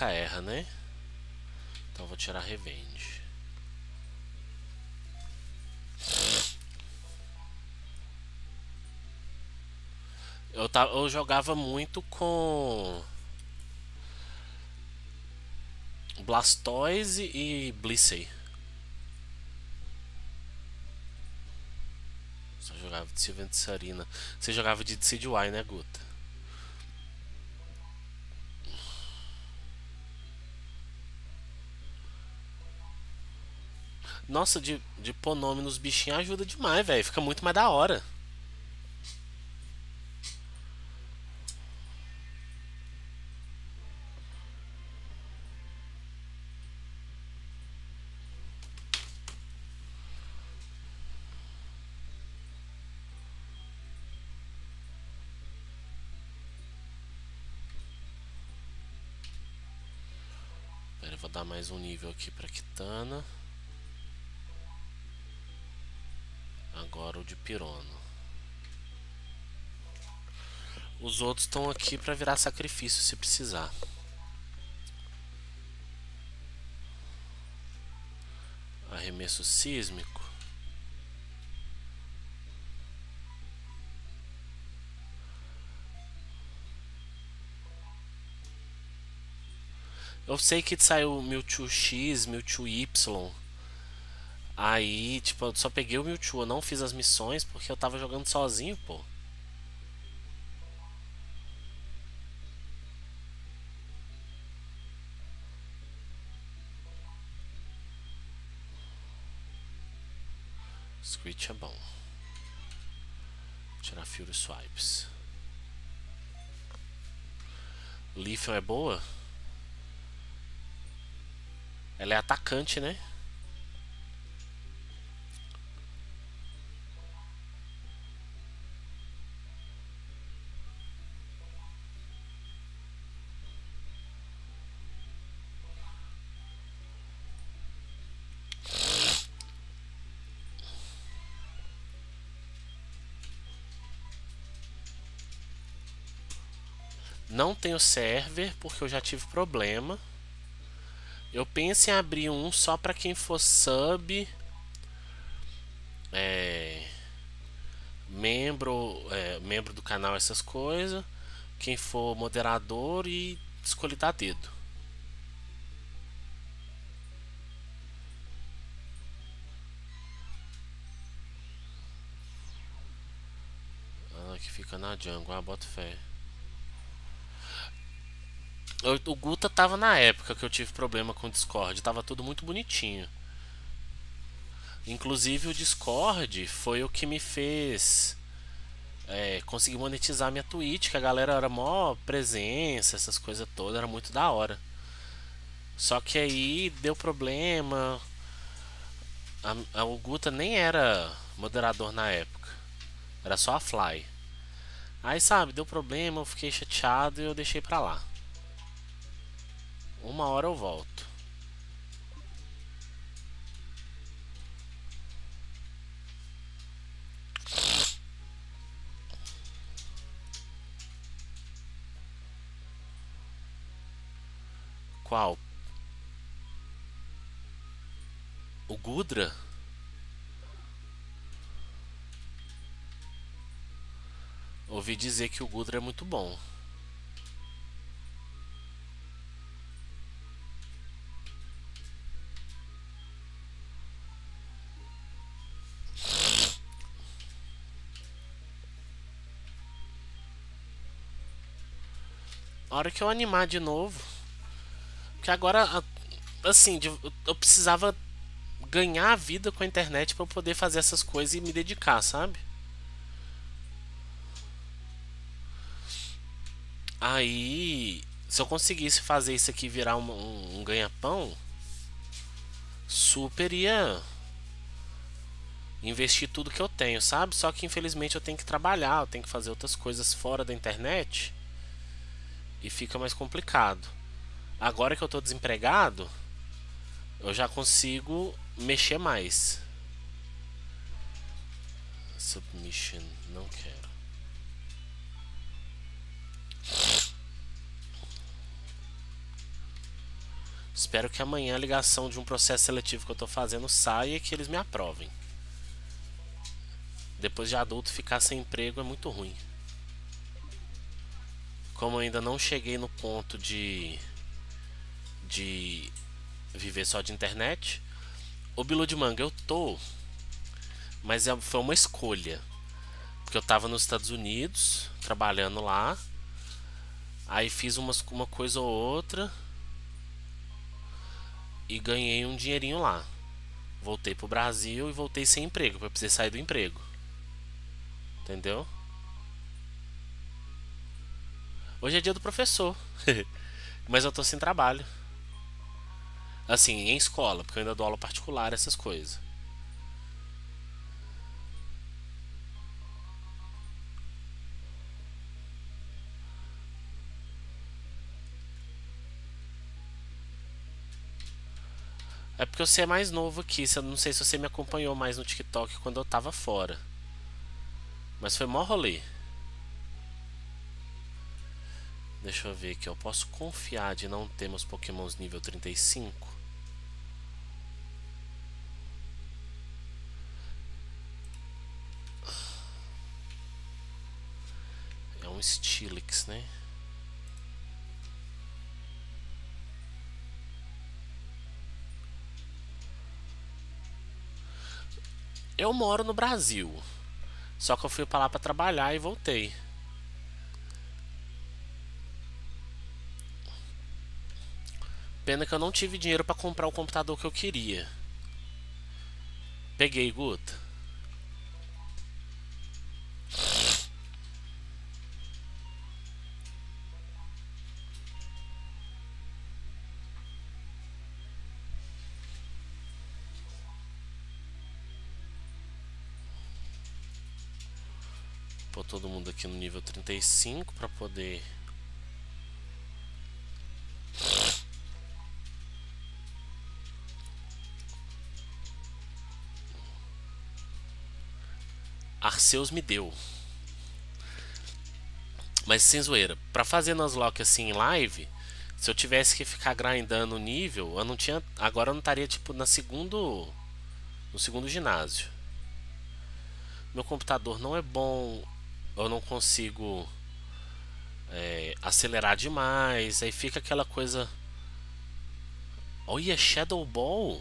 Nunca erra, né? Então vou tirar revenge. Eu, tava, eu jogava muito com Blastoise e Blissey. Só jogava de Sylvan de Sarina. Você jogava de Decidueye, né, Guta? Nossa, de, de pôr nome nos bichinhos ajuda demais, velho. Fica muito mais da hora. Eu vou dar mais um nível aqui pra Kitana. Agora o de Pirono. Os outros estão aqui para virar sacrifício se precisar. Arremesso sísmico. Eu sei que saiu Mewtwo X, Mewtwo Y. Aí, tipo, eu só peguei o Mewtwo, eu não fiz as missões porque eu tava jogando sozinho, pô. Screech é bom. Vou tirar Fury Swipes. Leafeon é boa? Ela é atacante, né? Tenho server porque eu já tive problema. Eu penso em abrir um só para quem for sub, é, membro, é, membro do canal, essas coisas. Quem for moderador e escolher a dedo. Ela que fica na jungle, ah, bota fé. O Guta tava na época que eu tive problema com o Discord, tava tudo muito bonitinho. Inclusive o Discord foi o que me fez é, conseguir monetizar minha Twitch, que a galera era mó presença, essas coisas todas, era muito da hora. Só que aí deu problema. A, a, o Guta nem era moderador na época. Era só a Fly. Aí sabe, deu problema, eu fiquei chateado e eu deixei pra lá. Uma hora eu volto. Qual? O Gudra? Ouvi dizer que o Gudra é muito bom. A hora que eu animar de novo. Porque agora, assim, eu precisava ganhar a vida com a internet para poder fazer essas coisas e me dedicar, sabe? Aí, se eu conseguisse fazer isso aqui virar um, um, um ganha-pão, super ia investir tudo que eu tenho, sabe? Só que infelizmente eu tenho que trabalhar, eu tenho que fazer outras coisas fora da internet e fica mais complicado. Agora que eu tô desempregado, eu já consigo mexer mais. Submission, não quero. Espero que amanhã a ligação de um processo seletivo que eu estou fazendo saia e que eles me aprovem. Depois de adulto, ficar sem emprego é muito ruim. Como eu ainda não cheguei no ponto de de viver só de internet, o Bilu de Manga eu tô, mas é, foi uma escolha. Porque eu tava nos Estados Unidos, trabalhando lá. Aí fiz umas, uma coisa ou outra e ganhei um dinheirinho lá. Voltei pro Brasil e voltei sem emprego, porque eu precisei sair do emprego. Entendeu? Hoje é dia do professor. Mas eu tô sem trabalho. Assim, em escola, porque eu ainda dou aula particular, essas coisas. É porque você é mais novo aqui. Eu não sei se você me acompanhou mais no TikTok quando eu tava fora. Mas foi mó rolê. Deixa eu ver aqui. Eu posso confiar de não ter meus pokémons nível 35? É um Steelix, né? Eu moro no Brasil. Só que eu fui para lá para trabalhar e voltei. Pena que eu não tive dinheiro para comprar o computador que eu queria. Peguei, Guta. Pôr todo mundo aqui no nível 35 para poder Arceus me deu. Mas sem zoeira, pra fazer Nuzlocke assim em live, se eu tivesse que ficar grindando o nível, eu não tinha. Agora eu não estaria tipo na segundo. No segundo ginásio. Meu computador não é bom, eu não consigo é, acelerar demais, aí fica aquela coisa. Olha, Shadow Ball.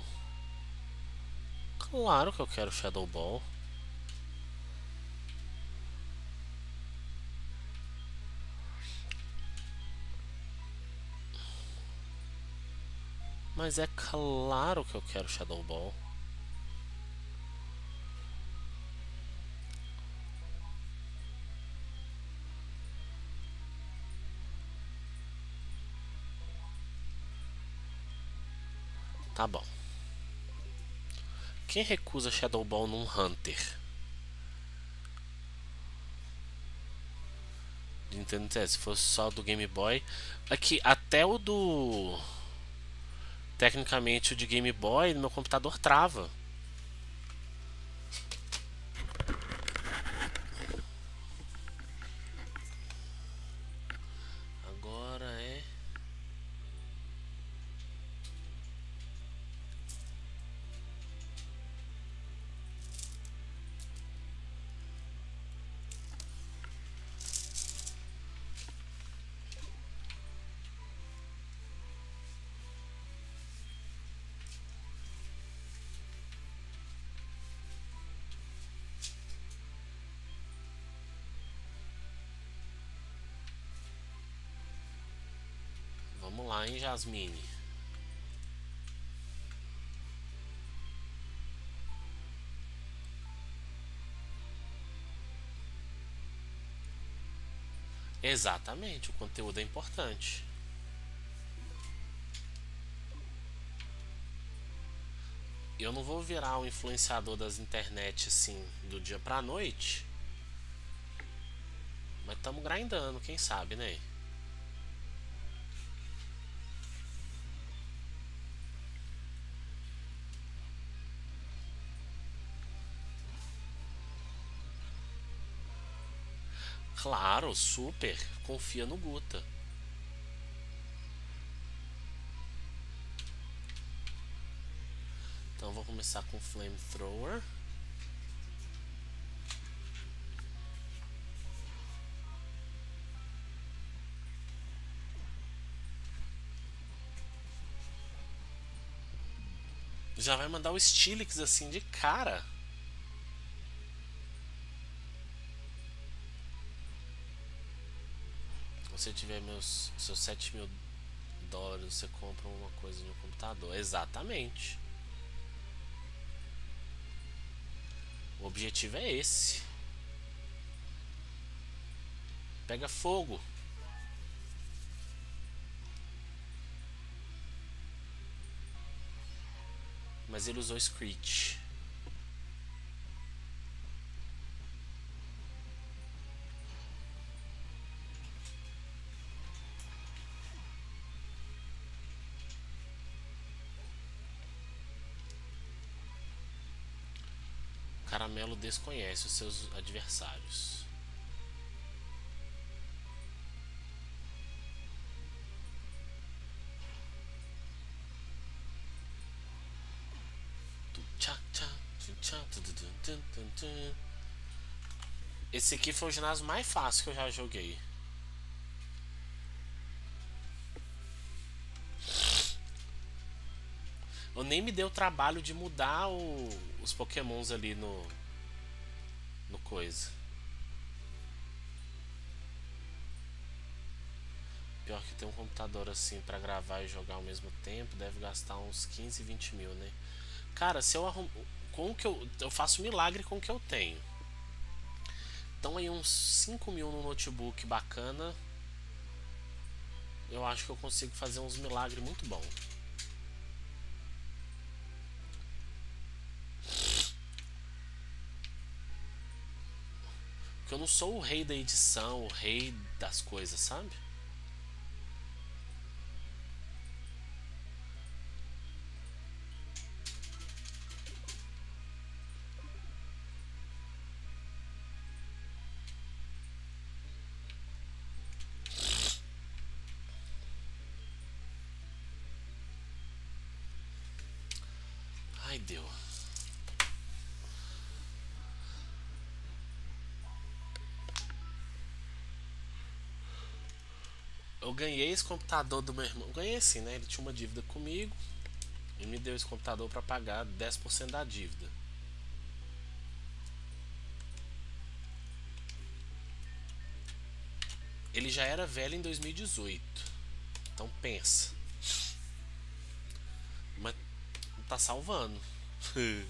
Claro que eu quero Shadow Ball. Mas é claro que eu quero Shadow Ball. Tá bom. Quem recusa Shadow Ball num Hunter? Nintendo se fosse só do Game Boy. Aqui, até o do tecnicamente o de Game Boy, meu computador trava. Hein, Jasmine. Exatamente, o conteúdo é importante. eu não vou virar um influenciador das internet assim do dia pra noite. Mas estamos grindando, quem sabe, né? Claro, super. Confia no Guta. Então vou começar com Flamethrower. Já vai mandar o Stilix assim de cara. Você tiver meus seus 7 mil dólares, você compra uma coisa no computador. Exatamente. O objetivo é esse. Pega fogo. Mas ele usou Screech. Caramelo desconhece os seus adversários. Esse aqui foi o ginásio mais fácil que eu já joguei. Eu nem me dei o trabalho de mudar o, os pokémons ali no. No coisa. Pior que ter um computador assim para gravar e jogar ao mesmo tempo deve gastar uns 15, 20 mil, né? Cara, se eu arrumo. Com o que eu. Eu faço milagre com o que eu tenho. Então aí uns 5 mil no notebook bacana. Eu acho que eu consigo fazer uns milagres muito bons. Porque eu não sou o rei da edição, o rei das coisas, sabe? Ganhei esse computador do meu irmão. Ganhei assim, né? Ele tinha uma dívida comigo e me deu esse computador para pagar 10% da dívida. Ele já era velho em 2018. Então pensa. Mas tá salvando.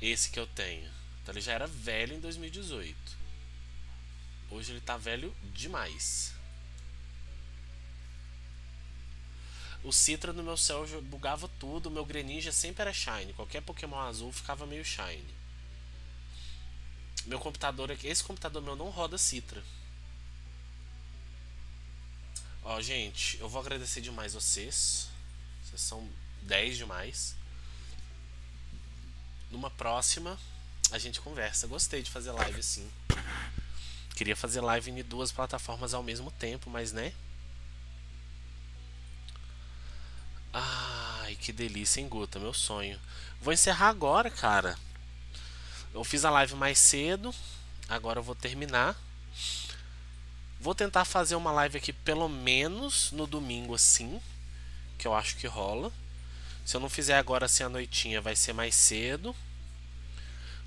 Esse que eu tenho. Então ele já era velho em 2018. Hoje ele tá velho demais. O Citra no meu céu bugava tudo, o meu Greninja sempre era shine. Qualquer Pokémon azul ficava meio shine. Meu computador aqui, esse computador meu não roda Citra. Ó, gente, eu vou agradecer demais vocês. Vocês são 10 demais. Numa próxima a gente conversa. Gostei de fazer live assim. Queria fazer live em duas plataformas ao mesmo tempo, mas né? Ai, que delícia, hein, Guta? Meu sonho. Vou encerrar agora, cara. Eu fiz a live mais cedo. Agora eu vou terminar. Vou tentar fazer uma live aqui pelo menos no domingo assim. Que eu acho que rola. Se eu não fizer agora assim a noitinha, vai ser mais cedo.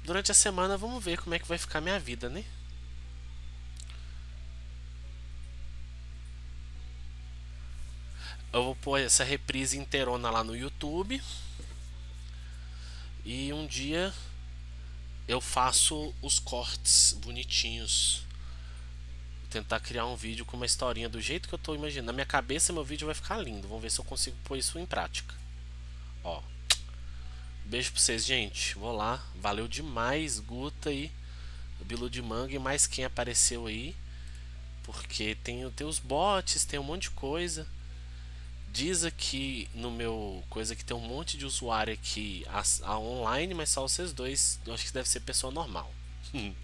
Durante a semana vamos ver como é que vai ficar minha vida, né? Eu vou pôr essa reprise inteirona lá no YouTube. E um dia eu faço os cortes bonitinhos. Vou tentar criar um vídeo com uma historinha do jeito que eu estou imaginando. Na minha cabeça meu vídeo vai ficar lindo. Vamos ver se eu consigo pôr isso em prática. Ó. Beijo pra vocês, gente. Vou lá. Valeu demais, Guta e Bilu de Manga e mais quem apareceu aí. Porque tem, tem os bots, tem um monte de coisa. Diz aqui no meu coisa que tem um monte de usuário aqui a, a online, mas só vocês dois. Eu acho que deve ser pessoa normal.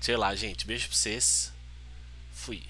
Sei lá, gente. Beijo pra vocês. Fui.